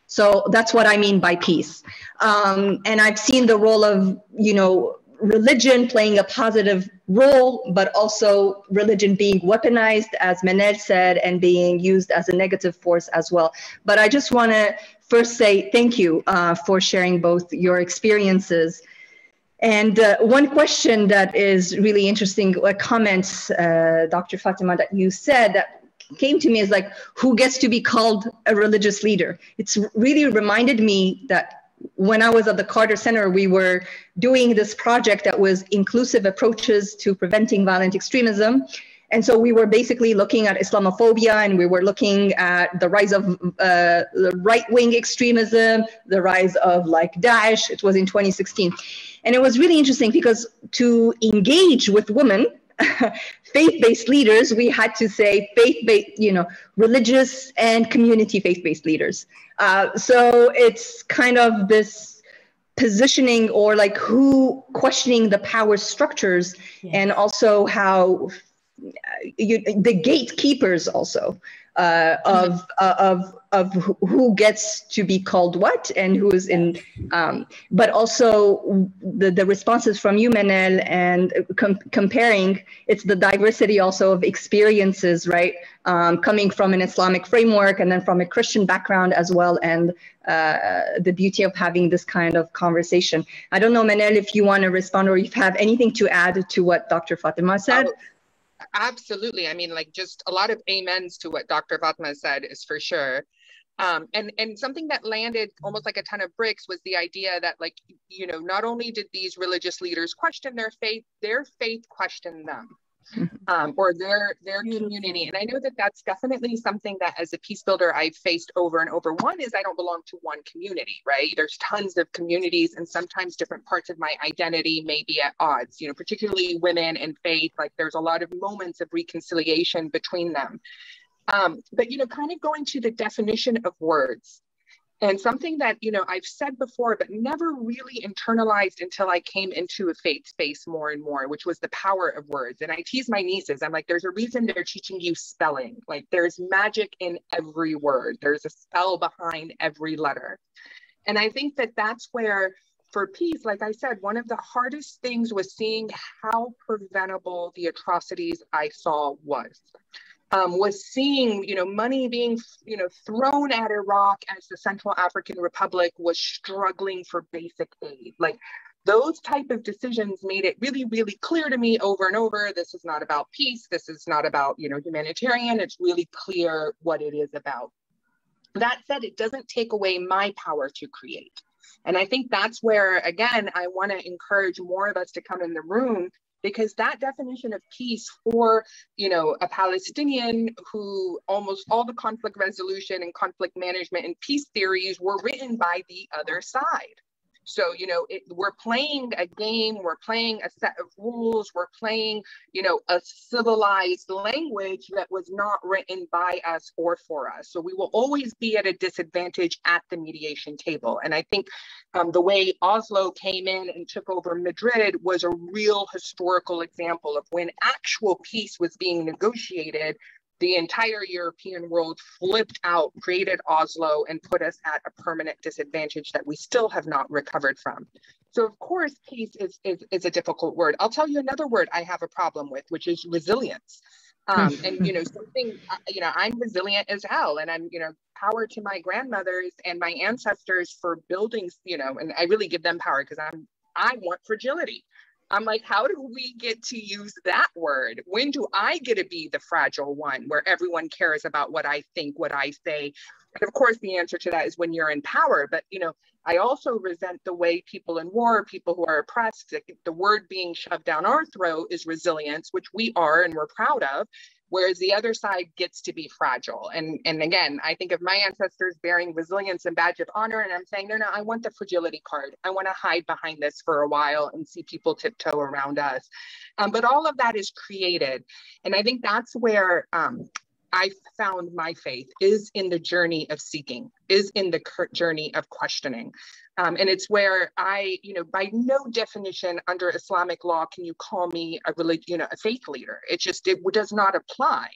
So that's what I mean by peace. Um, and I've seen the role of, you know, religion playing a positive role, but also religion being weaponized, as Manal said, and being used as a negative force as well. But I just want to first say thank you uh, for sharing both your experiences. And uh, one question that is really interesting, a comment, uh, Dr. Fatimah, that you said that came to me is like, who gets to be called a religious leader? It's really reminded me that when I was at the Carter Center, we were doing this project that was inclusive approaches to preventing violent extremism. And so we were basically looking at Islamophobia and we were looking at the rise of uh, right wing extremism, the rise of like Daesh. It was in 2016. And it was really interesting because to engage with women, faith-based leaders, we had to say faith-based, you know, religious and community faith-based leaders. Uh, so it's kind of this positioning or like who questioning the power structures yeah. and also how you, the gatekeepers also uh, of uh, of of who gets to be called what and who is in, um, but also the, the responses from you, Manal, and com- comparing, it's the diversity also of experiences, right? Um, coming from an Islamic framework and then from a Christian background as well, and uh, the beauty of having this kind of conversation. I don't know, Manal, if you want to respond or if you have anything to add to what Dr. Fatimah said. Oh absolutely. I mean like just a lot of amens to what dr fatma said is for sure. Um, and and something that landed almost like a ton of bricks was the idea that like you know not only did these religious leaders question their faith their faith questioned them um, or their their community. And I know that that's definitely something that as a peace builder I've faced over and over. One is I don't belong to one community, right? There's tons of communities, and sometimes different parts of my identity may be at odds. You know, particularly women and faith. Like there's a lot of moments of reconciliation between them. Um, but you know, kind of going to the definition of words and something that you know i've said before but never really internalized until i came into a faith space more and more which was the power of words. And i tease my nieces. I'm like there's a reason they're teaching you spelling. Like there's magic in every word. There's a spell behind every letter. And i think that that's where for peace, like I said, one of the hardest things was seeing how preventable the atrocities I saw was um, was seeing, you know, money being, you know, thrown at Iraq as the Central African Republic was struggling for basic aid. Like those type of decisions made it really, really clear to me over and over. This is not about peace. This is not about, you know, humanitarian. It's really clear what it is about. That said, it doesn't take away my power to create. And I think that's where, again, I want to encourage more of us to come in the room because that definition of peace for you know a palestinian who almost all the conflict resolution and conflict management and peace theories were written by the other side so, you know, it, we're playing a game, we're playing a set of rules, we're playing, you know, a civilized language that was not written by us or for us. So we will always be at a disadvantage at the mediation table. And I think um, the way Oslo came in and took over Madrid was a real historical example of when actual peace was being negotiated the entire European world flipped out, created Oslo, and put us at a permanent disadvantage that we still have not recovered from. So, of course, peace is, is, is a difficult word. I'll tell you another word I have a problem with, which is resilience. Um, and you know something uh, you know i'm resilient as hell and i'm you know power to my grandmothers and my ancestors for building you know and i really give them power because i'm i want fragility I'm like, how do we get to use that word? When do I get to be the fragile one where everyone cares about what I think, what I say, and of course the answer to that is when you're in power. But you know i also resent the way people in war people who are oppressed the word being shoved down our throat is resilience which we are and we're proud of whereas the other side gets to be fragile. And and again i think of my ancestors bearing resilience and badge of honor and i'm saying no no i want the fragility card. I want to hide behind this for a while and see people tiptoe around us. Um, but all of that is created. And i think that's where um, I found my faith is in the journey of seeking, is in the journey of questioning. Um, and it's where I, you know, by no definition under Islamic law can you call me a religion, you know, a faith leader. It just it does not apply.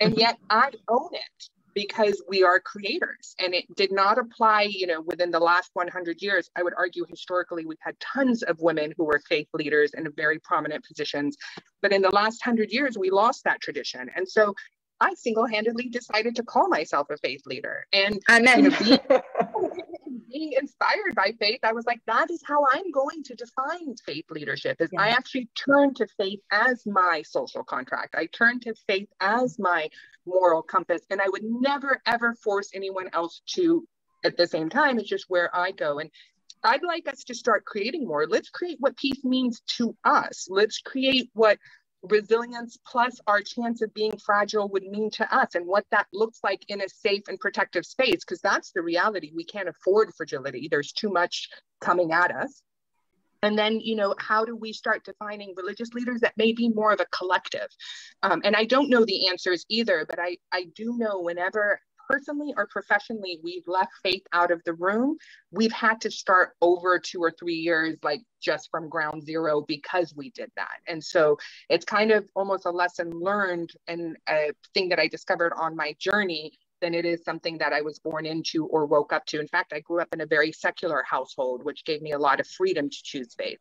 And mm-hmm. yet I own it because we are creators and it did not apply you know within the last 100 years i would argue historically we've had tons of women who were faith leaders in very prominent positions but in the last 100 years we lost that tradition and so I single-handedly decided to call myself a faith leader. And Amen. You know, being, being, inspired by faith, I was like, that is how I'm going to define faith leadership. Is yeah. I actually turn to faith as my social contract. I turn to faith as my moral compass, and I would never ever force anyone else to. At the same time, it's just where I go. And I'd like us to start creating more. Let's create what peace means to us. Let's create what resilience plus our chance of being fragile would mean to us and what that looks like in a safe and protective space because that's the reality. We can't afford fragility. There's too much coming at us. And then you know how do we start defining religious leaders that may be more of a collective? Um, and i don't know the answers either but i i do know whenever personally or professionally we've left faith out of the room, we've had to start over two or three years, like just from ground zero because we did that. And so it's kind of almost a lesson learned and a thing that I discovered on my journey than it is something that I was born into or woke up to. In fact, I grew up in a very secular household, which gave me a lot of freedom to choose faith.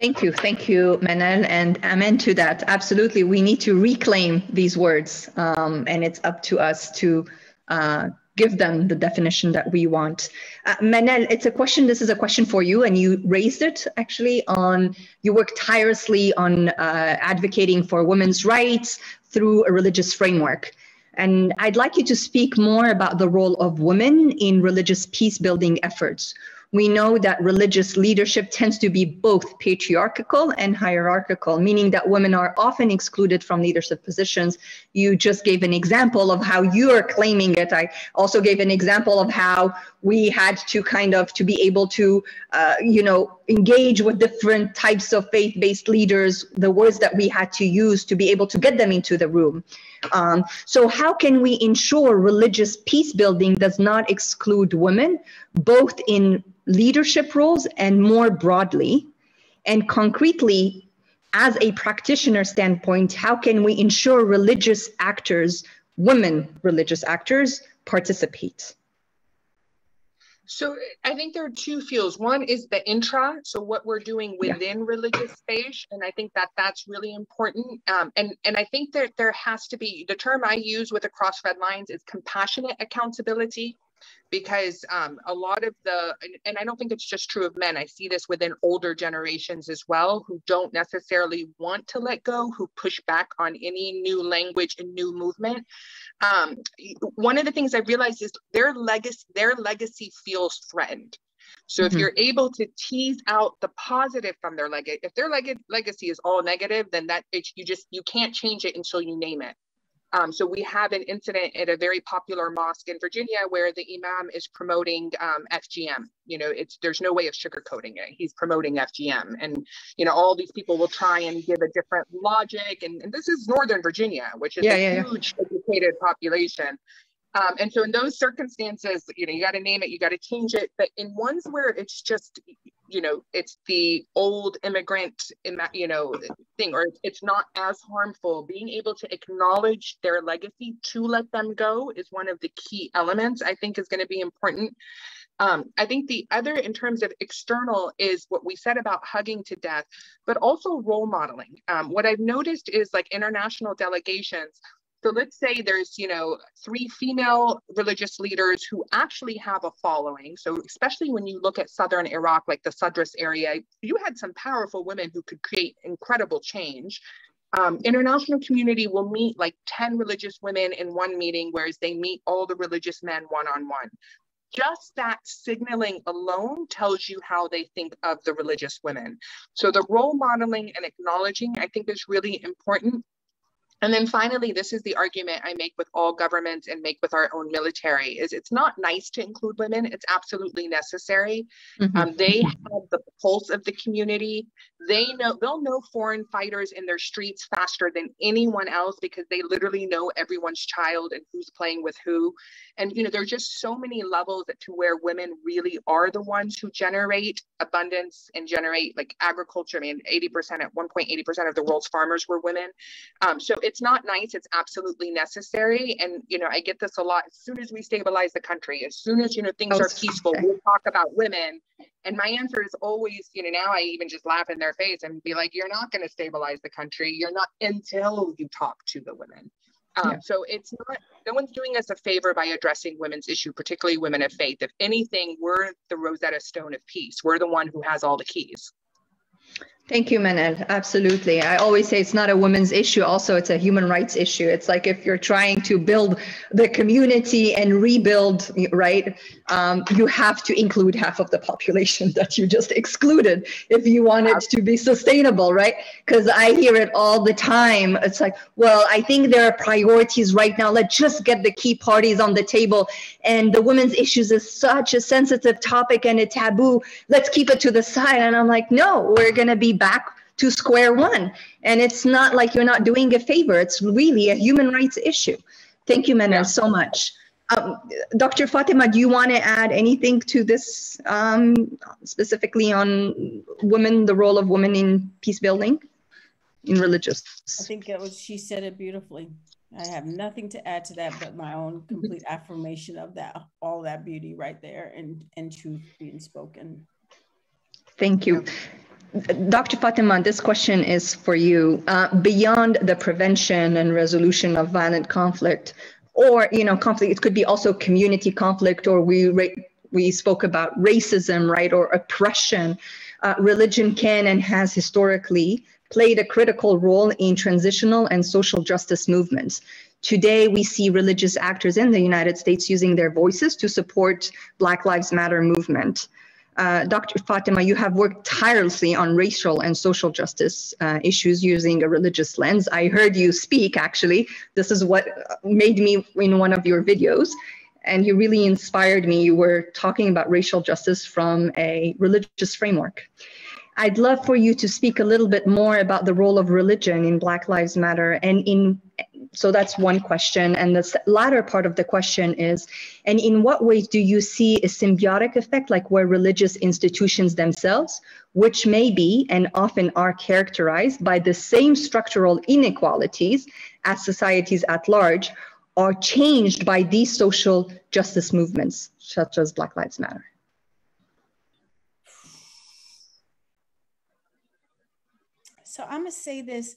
Thank you. Thank you, Manal. And amen to that. Absolutely. We need to reclaim these words, um, and it's up to us to uh, give them the definition that we want. Uh, Manal, it's a question. This is a question for you, and you raised it actually on you work tirelessly on uh, advocating for women's rights through a religious framework. And I'd like you to speak more about the role of women in religious peace building efforts we know that religious leadership tends to be both patriarchal and hierarchical, meaning that women are often excluded from leadership positions. You just gave an example of how you are claiming it. I also gave an example of how we had to kind of to be able to, uh, you know, engage with different types of faith-based leaders, the words that we had to use to be able to get them into the room. Um, so how can we ensure religious peace building does not exclude women, both in leadership roles and more broadly? And concretely, as a practitioner standpoint, how can we ensure religious actors, women religious actors, participate? So I think there are two fields. One is the intra, so what we're doing within yeah. religious space, and I think that that's really important. Um, and and I think that there has to be the term I use with across red lines is compassionate accountability because um, a lot of the and i don't think it's just true of men i see this within older generations as well who don't necessarily want to let go who push back on any new language and new movement um, one of the things i realized is their legacy their legacy feels threatened so mm-hmm. if you're able to tease out the positive from their legacy, if their leg- legacy is all negative, then that it, you just you can't change it until you name it. Um, so we have an incident at a very popular mosque in Virginia where the imam is promoting um, FGM. You know, it's there's no way of sugarcoating it. He's promoting FGM, and you know all these people will try and give a different logic. And, and this is Northern Virginia, which is yeah, a yeah, huge yeah. educated population. Um, and so in those circumstances, you know, you got to name it, you got to change it. But in ones where it's just, you know, it's the old immigrant, you know, thing, or it's not as harmful, being able to acknowledge their legacy to let them go is one of the key elements I think is going to be important. Um, I think the other, in terms of external, is what we said about hugging to death, but also role modeling. Um, what I've noticed is like international delegations so let's say there's, you know, three female religious leaders who actually have a following. So especially when you look at Southern Iraq, like the Sadras area, you had some powerful women who could create incredible change. Um, international community will meet like 10 religious women in one meeting, whereas they meet all the religious men one on one. Just that signaling alone tells you how they think of the religious women. So the role modeling and acknowledging, I think, is really important. And then finally, this is the argument I make with all governments and make with our own military is it's not nice to include women. It's absolutely necessary. Mm-hmm. Um, they have the pulse of the community. They know they'll know foreign fighters in their streets faster than anyone else because they literally know everyone's child and who's playing with who. And you know, there's just so many levels to where women really are the ones who generate abundance and generate like agriculture. I mean, 80% at 1.80% of the world's farmers were women. Um, so it's not nice. It's absolutely necessary. And you know, I get this a lot. As soon as we stabilize the country, as soon as you know things oh, are peaceful, we'll talk about women. And my answer is always, you know, now I even just laugh in their face and be like, you're not going to stabilize the country. You're not until you talk to the women. Um, yeah. So it's not, no one's doing us a favor by addressing women's issue, particularly women of faith. If anything, we're the Rosetta Stone of peace. We're the one who has all the keys. Thank you, Manal. Absolutely. I always say it's not a women's issue. Also, it's a human rights issue. It's like if you're trying to build the community and rebuild, right, um, you have to include half of the population that you just excluded if you want it to be sustainable, right? Because I hear it all the time. It's like, well, I think there are priorities right now. Let's just get the key parties on the table. And the women's issues is such a sensitive topic and a taboo. Let's keep it to the side. And I'm like, no, we're going to be back to square one. And it's not like you're not doing a favor, it's really a human rights issue. Thank you, Manal, yeah. so much. Um, Dr. Fatimah, do you want to add anything to this um, specifically on women, the role of women in peace building, in religious? I think it was, she said it beautifully. I have nothing to add to that but my own complete affirmation of that, all that beauty right there and, and truth being spoken. Thank you. Dr. Fatimah, this question is for you. Uh, beyond the prevention and resolution of violent conflict, or you know, conflict, it could be also community conflict, or we we spoke about racism, right, or oppression. Uh, religion can and has historically played a critical role in transitional and social justice movements. Today, we see religious actors in the United States using their voices to support Black Lives Matter movement. Uh, Dr. Fatimah, you have worked tirelessly on racial and social justice uh, issues using a religious lens. I heard you speak, actually. This is what made me in one of your videos. And you really inspired me. You were talking about racial justice from a religious framework. I'd love for you to speak a little bit more about the role of religion in Black Lives Matter and in so that's one question. And the latter part of the question is, and in what ways do you see a symbiotic effect, like where religious institutions themselves, which may be and often are characterized by the same structural inequalities as societies at large, are changed by these social justice movements, such as Black Lives Matter? So I'm going to say this.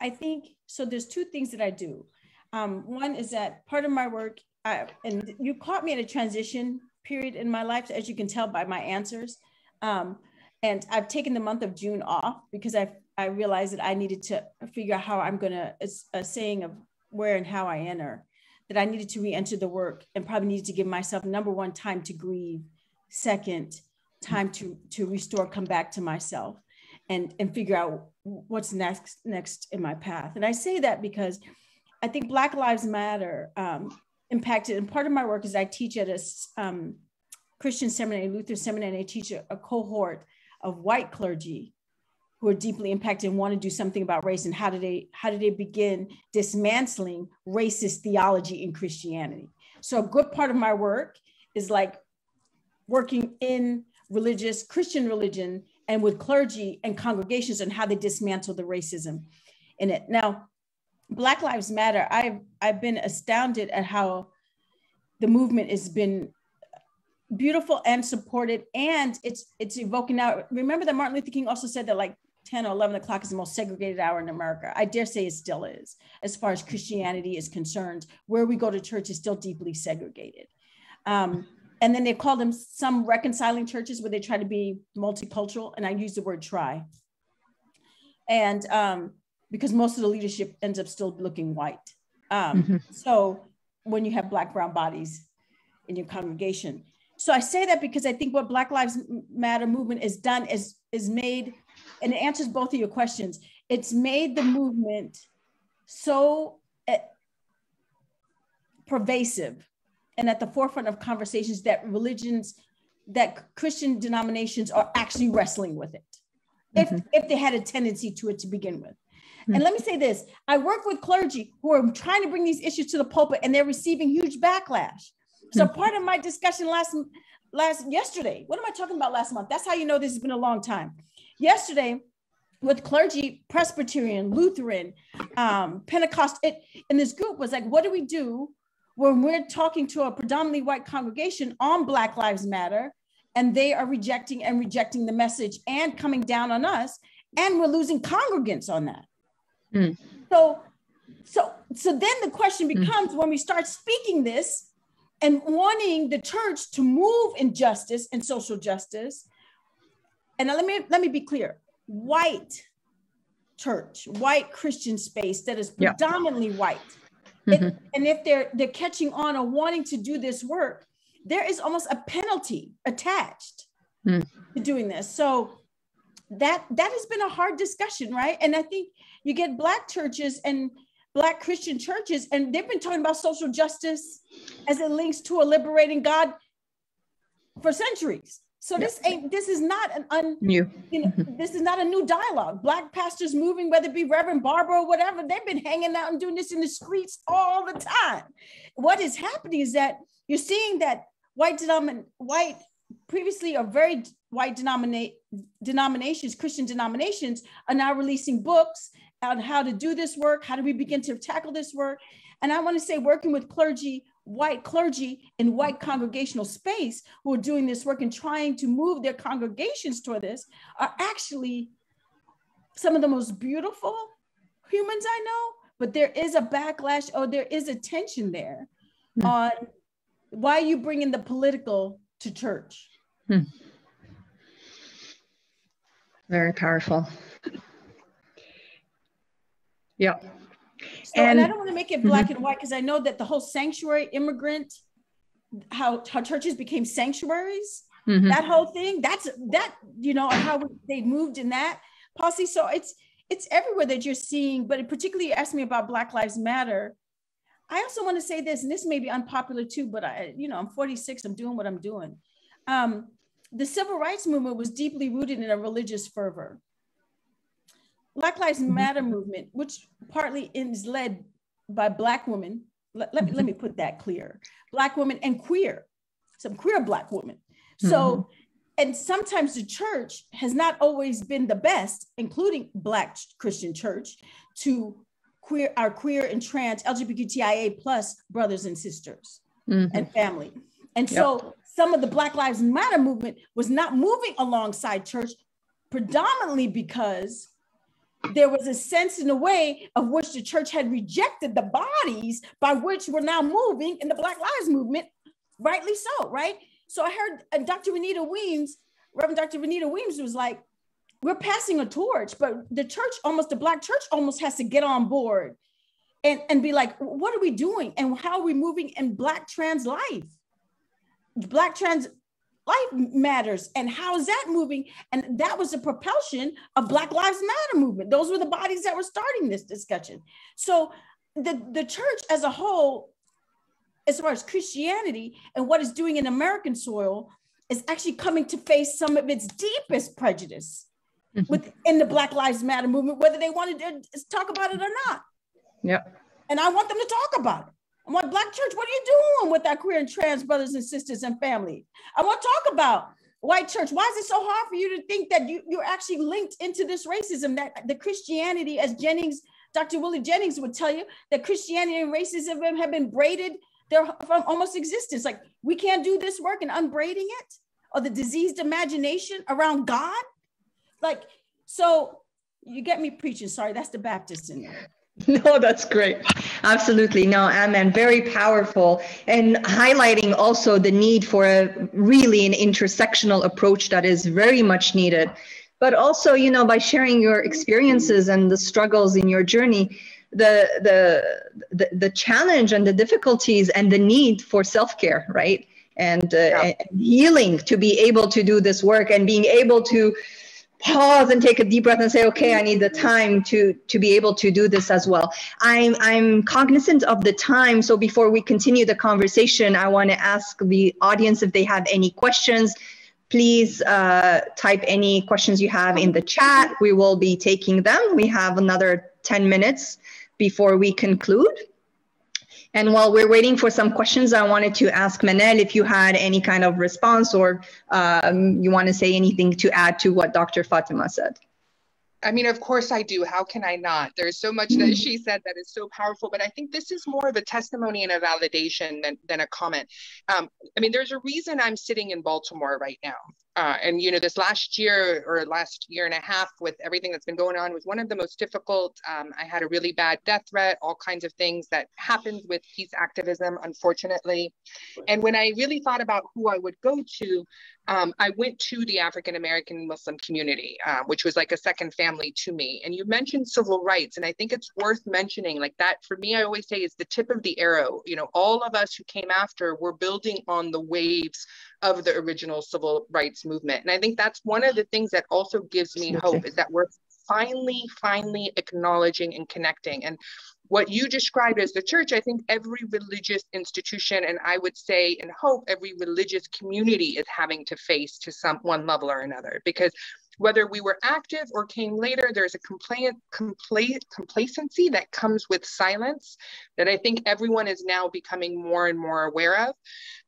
I think so there's two things that I do. Um, one is that part of my work, I, and you caught me at a transition period in my life, as you can tell by my answers. Um, and I've taken the month of June off because I I realized that I needed to figure out how I'm gonna a saying of where and how I enter, that I needed to re-enter the work and probably needed to give myself number one time to grieve, second time to to restore, come back to myself, and and figure out what's next next in my path. And i say that because i think black lives matter um, impacted and part of my work is i teach at a um, christian seminary luther seminary and i teach a, a cohort of white clergy who are deeply impacted and want to do something about race and how do they how do they begin dismantling racist theology in christianity. So a good part of my work is like working in religious christian religion and with clergy and congregations and how they dismantle the racism in it. Now, Black Lives Matter, I've, I've been astounded at how the movement has been beautiful and supported and it's it's evoking now. Remember that martin luther king also said that like 10 or 11 o'clock is the most segregated hour in america. I dare say it still is as far as christianity is concerned. Where we go to church is still deeply segregated. Um, and then they call them some reconciling churches where they try to be multicultural and i use the word try and um, because most of the leadership ends up still looking white. Um, mm-hmm. So when you have black brown bodies in your congregation, so I say that because I think what Black Lives Matter movement has done is is made, and it answers both of your questions. It's made the movement so uh, pervasive and at the forefront of conversations that religions, that Christian denominations are actually wrestling with it, mm-hmm. if if they had a tendency to it to begin with. Mm-hmm. And let me say this: I work with clergy who are trying to bring these issues to the pulpit, and they're receiving huge backlash so hmm. part of my discussion last last yesterday, what am I talking about last month? That's how you know this has been a long time. Yesterday, with clergy, Presbyterian, Lutheran, um, Pentecost, it in this group was like, what do we do when we're talking to a predominantly white congregation on Black Lives Matter, and they are rejecting and rejecting the message and coming down on us, and we're losing congregants on that. Mm. So, so, so then the question hmm. becomes mm. when we start speaking this, and wanting the church to move in justice and social justice. And let me let me be clear: white church, white Christian space that is predominantly yeah. white. Mm-hmm. And if they're they're catching on or wanting to do this work, there is almost a penalty attached mm. to doing this. So that that has been a hard discussion, right? And I think you get black churches and black Christian churches, and they've been talking about social justice as it links to a liberating God for centuries. So yep. this ain't this is not an un, new. You know, mm-hmm. this is not a new dialogue. Black pastors moving, whether it be Reverend Barber or whatever, they've been hanging out and doing this in the streets all the time. What is happening is that you're seeing that white denomin white previously are very white denominate denominations, Christian denominations, are now releasing books on how to do this work. How do we begin to tackle this work? And I want to say, working with clergy, white clergy in white congregational space who are doing this work and trying to move their congregations toward this are actually some of the most beautiful humans I know. But there is a backlash or there is a tension there hmm. on why you bringing the political to church. Hmm. Very powerful. Yeah. So, and, and I don't want to make it black mm-hmm. and white because I know that the whole sanctuary immigrant, how, how churches became sanctuaries, mm-hmm. that whole thing, that's that, you know, how they moved in that policy. So it's, it's everywhere that you're seeing, but particularly you asked me about Black Lives Matter. I also want to say this, and this may be unpopular too, but I, you know, I'm 46, I'm doing what I'm doing. Um, the civil rights movement was deeply rooted in a religious fervor. Black Lives mm-hmm. Matter movement, which partly is led by Black women, let, let, me, let me put that clear Black women and queer, some queer Black women. So, mm-hmm. and sometimes the church has not always been the best, including Black Christian church, to queer our queer and trans LGBTQIA plus brothers and sisters mm-hmm. and family. And so some of the Black Lives Matter movement was not moving alongside church predominantly because there was a sense in a way of which the church had rejected the bodies by which we're now moving in the Black Lives Movement, rightly so, right? So I heard uh, Dr. Renita Weems, Reverend Dr. Renita Weems was like, we're passing a torch, but the church, almost the Black church, almost has to get on board and, and be like, what are we doing? And how are we moving in Black trans life? Black trans life matters and how is that moving? And that was the propulsion of black lives matter movement. Those were the bodies that were starting this discussion. So the, the church as a whole as far as christianity and what it's doing in american soil is actually coming to face some of its deepest prejudice mm-hmm. within the black lives matter movement whether they wanted to talk about it or not. Yeah and i want them to talk about it Like, Black church, what are you doing with our queer and trans brothers and sisters and family? I want to talk about white church. Why is it so hard for you to think that you, you're actually linked into this racism, that the Christianity, as Jennings, Dr. Willie Jennings would tell you, that Christianity and racism have been braided there from almost existence. Like we can't do this work and unbraiding it, or the diseased imagination around God. Like, so you get me preaching. Sorry, that's the Baptist in there. No, that's great. Absolutely. No, Amen. Very powerful. And highlighting also the need for a really an intersectional approach that is very much needed but also, you know, by sharing your experiences and the struggles in your journey, the the the, the challenge and the difficulties and the need for self-care, right? And, uh, yeah. and healing to be able to do this work and being able to pause and take a deep breath and say okay i need the time to to be able to do this as well. I'm i'm cognizant of the time. So before we continue the conversation i want to ask the audience if they have any questions. Please uh, type any questions you have in the chat. We will be taking them. We have another 10 minutes before we conclude and while we're waiting for some questions, I wanted to ask Manal if you had any kind of response or um, you want to say anything to add to what Dr. Fatimah said. I mean, of course I do. How can I not? There's so much that mm-hmm. she said that is so powerful, but I think this is more of a testimony and a validation than, than a comment. Um, I mean, there's a reason I'm sitting in Baltimore right now. Uh, and you know, this last year or last year and a half, with everything that's been going on, was one of the most difficult. Um, I had a really bad death threat, all kinds of things that happened with peace activism, unfortunately. And when I really thought about who I would go to, um, I went to the African American Muslim community, uh, which was like a second family to me. And you mentioned civil rights, and I think it's worth mentioning like that. For me, I always say is the tip of the arrow. You know, all of us who came after were building on the waves of the original civil rights movement. And I think that's one of the things that also gives me hope is that we're finally, finally acknowledging and connecting. And what you described as the church, I think every religious institution, and I would say and hope every religious community is having to face to some one level or another. Because whether we were active or came later, there's a compla- complacency that comes with silence that I think everyone is now becoming more and more aware of.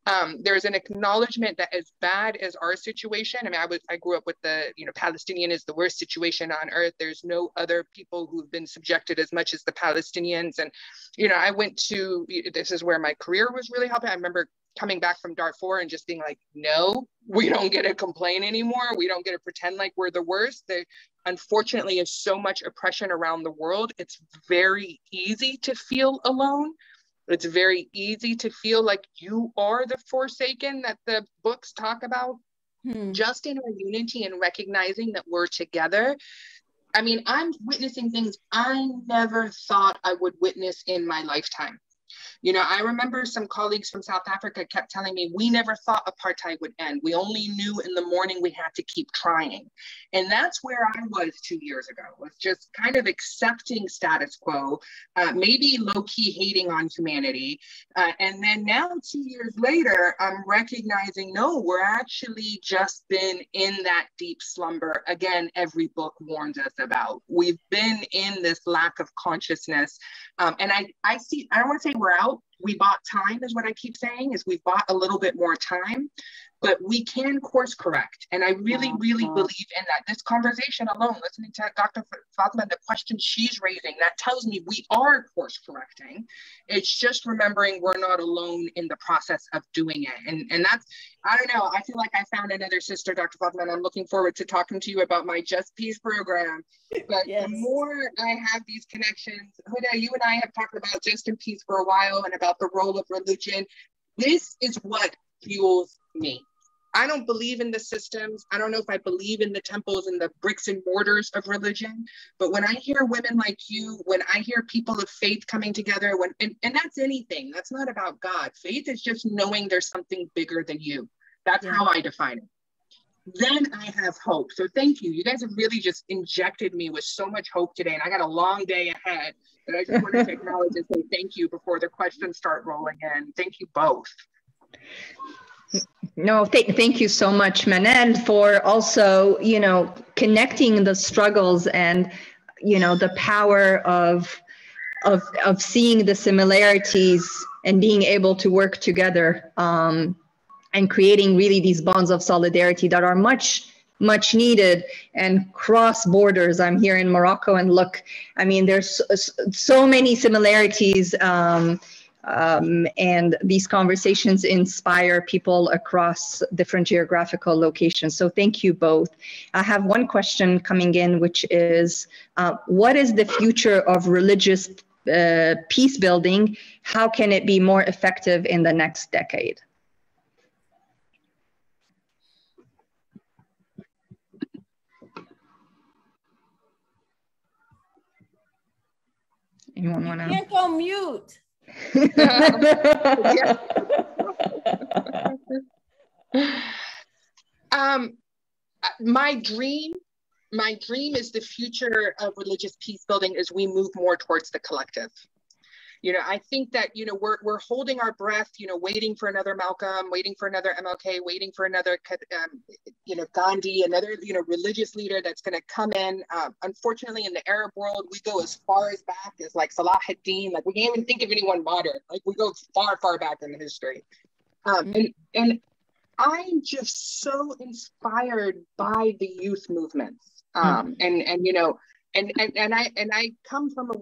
Um, there's an acknowledgement that as bad as our situation, I mean, I was I grew up with the, you know, Palestinian is the worst situation on earth. There's no other people who've been subjected as much as the Palestinians. And, you know, I went to this is where my career was really helping. I remember coming back from Darfur and just being like, no, we don't get to complain anymore. We don't get to pretend like we're the worst. There, unfortunately, is so much oppression around the world. It's very easy to feel alone. It's very easy to feel like you are the forsaken that the books talk about. Hmm. Just in our unity and recognizing that we're together. I mean, I'm witnessing things I never thought I would witness in my lifetime. You know, I remember some colleagues from South Africa kept telling me, we never thought apartheid would end. We only knew in the morning we had to keep trying. And that's where I was two years ago, was just kind of accepting status quo, uh, maybe low key hating on humanity. Uh, and then now, two years later, I'm recognizing, no, we're actually just been in that deep slumber. Again, every book warns us about. We've been in this lack of consciousness. Um, and I, I see, I don't want to say we're out. We bought time is what I keep saying is we've bought a little bit more time but we can course correct. And I really, really uh-huh. believe in that. This conversation alone, listening to Dr. Fatimah, the questions she's raising, that tells me we are course correcting. It's just remembering we're not alone in the process of doing it. And, and that's, I don't know, I feel like I found another sister, Dr. Fatimah, and I'm looking forward to talking to you about my Just Peace program. But yes. the more I have these connections, Huda, you and I have talked about Just in Peace for a while and about the role of religion. This is what fuels me. I don't believe in the systems. I don't know if I believe in the temples and the bricks and mortars of religion. But when I hear women like you, when I hear people of faith coming together, when and, and that's anything, that's not about God. Faith is just knowing there's something bigger than you. That's yeah. how I define it. Then I have hope. So thank you. You guys have really just injected me with so much hope today. And I got a long day ahead. But I just wanted to acknowledge and say thank you before the questions start rolling in. Thank you both. No, th- thank you so much, Manal, for also, you know, connecting the struggles and, you know, the power of, of, of seeing the similarities and being able to work together um, and creating really these bonds of solidarity that are much much needed and cross borders. I'm here in morocco and look i mean there's so, so many similarities um, um, and these conversations inspire people across different geographical locations. So thank you both. I have one question coming in, which is uh, what is the future of religious uh, peace building? How can it be more effective in the next decade? Anyone want to? Can't go mute. um, my dream, my dream is the future of religious peace building as we move more towards the collective you know, I think that, you know, we're, we're holding our breath, you know, waiting for another Malcolm, waiting for another MLK, waiting for another, um, you know, Gandhi, another, you know, religious leader that's going to come in. Um, unfortunately, in the Arab world, we go as far as back as like Salah ad-Din. Like we can't even think of anyone modern. Like we go far, far back in the history. Um, and, and I'm just so inspired by the youth movements. Um, mm-hmm. and, and, you know, and, and and I and I come from a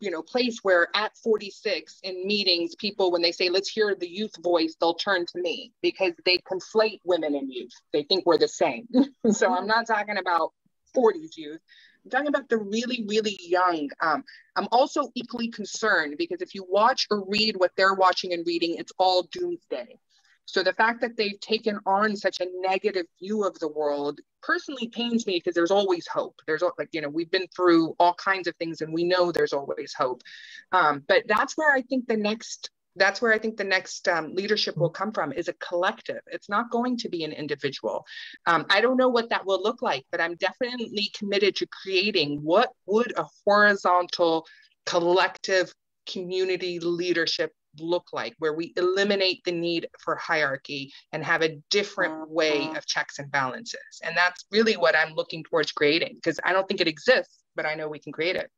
you know place where at 46 in meetings people when they say let's hear the youth voice they'll turn to me because they conflate women and youth. They think we're the same. So I'm not talking about 40s youth. I'm talking about the really really young. Um, I'm also equally concerned because if you watch or read what they're watching and reading it's all doomsday so the fact that they've taken on such a negative view of the world personally pains me because there's always hope. There's like, you know, we've been through all kinds of things and we know there's always hope. Um, but that's where I think the next that's where I think the next um, leadership will come from is a collective. It's not going to be an individual. Um, I don't know what that will look like, but I'm definitely committed to creating what would a horizontal collective community leadership look like, where we eliminate the need for hierarchy and have a different way mm-hmm. of checks and balances. And that's really what I'm looking towards creating because I don't think it exists, but I know we can create it.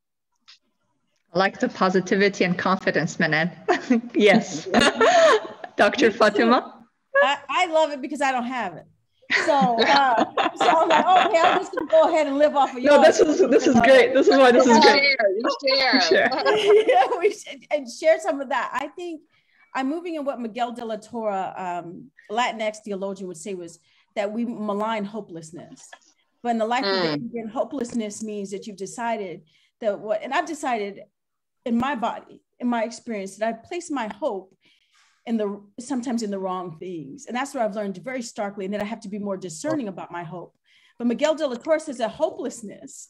I like the positivity and confidence, Manal. yes. Dr. Fatimah? I, I love it because I don't have it. So, uh, so I'm like, okay, I'm just gonna go ahead and live off of you. No, this is this is great. This is why this is great. Share, share. yeah, we should, and share some of that. I think I'm moving in what Miguel de la Torre, um, Latinx theologian, would say was that we malign hopelessness. But in the life mm. of the mm. hopelessness means that you've decided that what, and I've decided in my body, in my experience, that I've placed my hope in the sometimes in the wrong things. And that's where I've learned very starkly, and that I have to be more discerning about my hope. But Miguel de la Torre says that hopelessness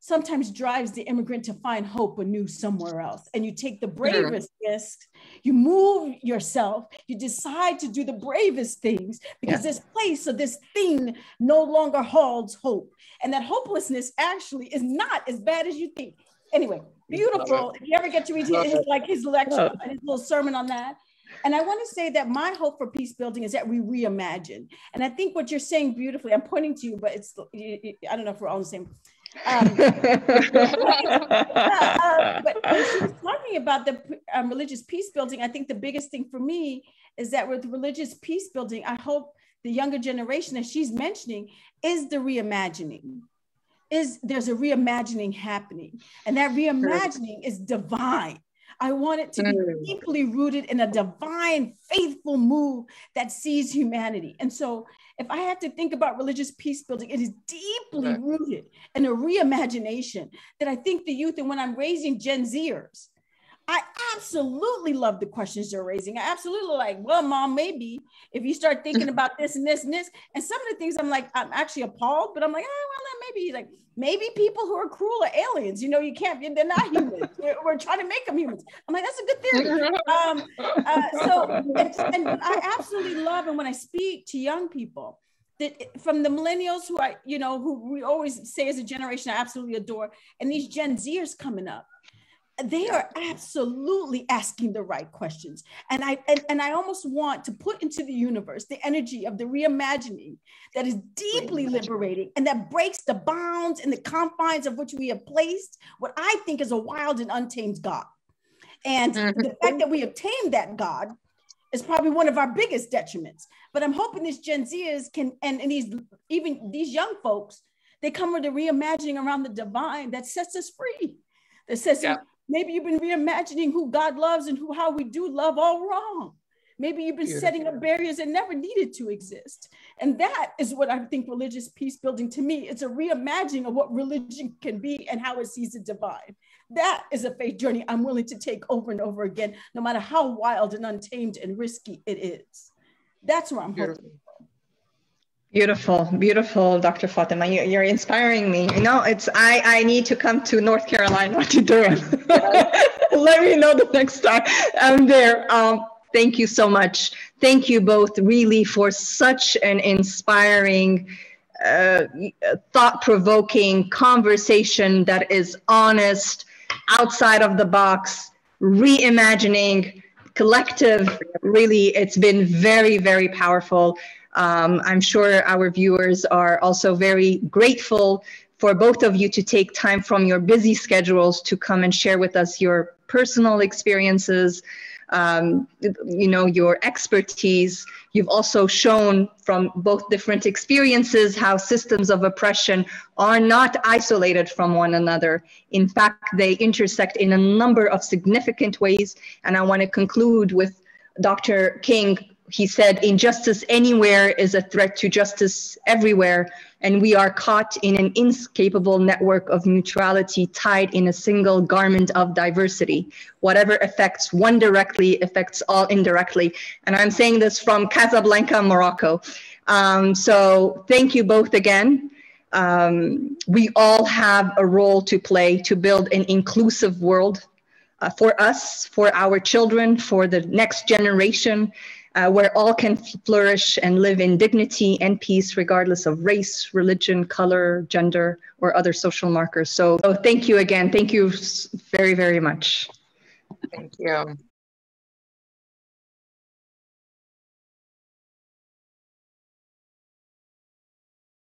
sometimes drives the immigrant to find hope anew somewhere else. And you take the bravest risk, you move yourself, you decide to do the bravest things because yeah. this place or this thing no longer holds hope. And that hopelessness actually is not as bad as you think. Anyway, beautiful. If you ever get to read his, like his lecture and his little sermon on that, and I want to say that my hope for peace building is that we reimagine. And I think what you're saying beautifully, I'm pointing to you, but it's, I don't know if we're all the same. Um, uh, but when she was talking about the um, religious peace building, I think the biggest thing for me is that with religious peace building, I hope the younger generation that she's mentioning is the reimagining is there's a reimagining happening and that reimagining is divine I want it to be mm. deeply rooted in a divine, faithful move that sees humanity. And so, if I have to think about religious peace building, it is deeply rooted in a reimagination that I think the youth, and when I'm raising Gen Zers, I absolutely love the questions you're raising. I absolutely like, well, mom, maybe if you start thinking about this and this and this, and some of the things I'm like, I'm actually appalled, but I'm like, oh, well, maybe like maybe people who are cruel are aliens. You know, you can't, be, they're not humans. we're, we're, trying to make them humans. I'm like, that's a good theory. Um, uh, so, and, and I absolutely love, and when I speak to young people, that from the millennials who I, you know, who we always say as a generation I absolutely adore, and these Gen Zers coming up they are absolutely asking the right questions. And i and, and i almost want to put into the universe the energy of the reimagining that is deeply liberating and that breaks the bounds and the confines of which we have placed what i think is a wild and untamed god. And mm-hmm. the fact that we obtained that god is probably one of our biggest detriments. But i'm hoping these gen zers can and, and these even these young folks they come with a reimagining around the divine that sets us free that says yeah. Maybe you've been reimagining who God loves and who how we do love all wrong. Maybe you've been Beautiful. setting up barriers that never needed to exist. And that is what I think religious peace building to me. It's a reimagining of what religion can be and how it sees the divine. That is a faith journey I'm willing to take over and over again, no matter how wild and untamed and risky it is. That's where I'm Beautiful. hoping. Beautiful, beautiful, Dr. Fatimah. You, are inspiring me. You know, it's I. I need to come to North Carolina to Durham. Let me know the next time I'm there. Um, thank you so much. Thank you both, really, for such an inspiring, uh, thought-provoking conversation that is honest, outside of the box, reimagining, collective. Really, it's been very, very powerful. Um, I'm sure our viewers are also very grateful for both of you to take time from your busy schedules to come and share with us your personal experiences, um, you know, your expertise. You've also shown from both different experiences how systems of oppression are not isolated from one another. In fact, they intersect in a number of significant ways. And I want to conclude with Dr. King he said, injustice anywhere is a threat to justice everywhere, and we are caught in an inescapable network of mutuality tied in a single garment of diversity. Whatever affects one directly affects all indirectly. And I'm saying this from Casablanca, Morocco. Um, so thank you both again. Um, we all have a role to play to build an inclusive world uh, for us, for our children, for the next generation uh, where all can flourish and live in dignity and peace, regardless of race, religion, color, gender, or other social markers. So, so thank you again. Thank you very, very much. Thank you.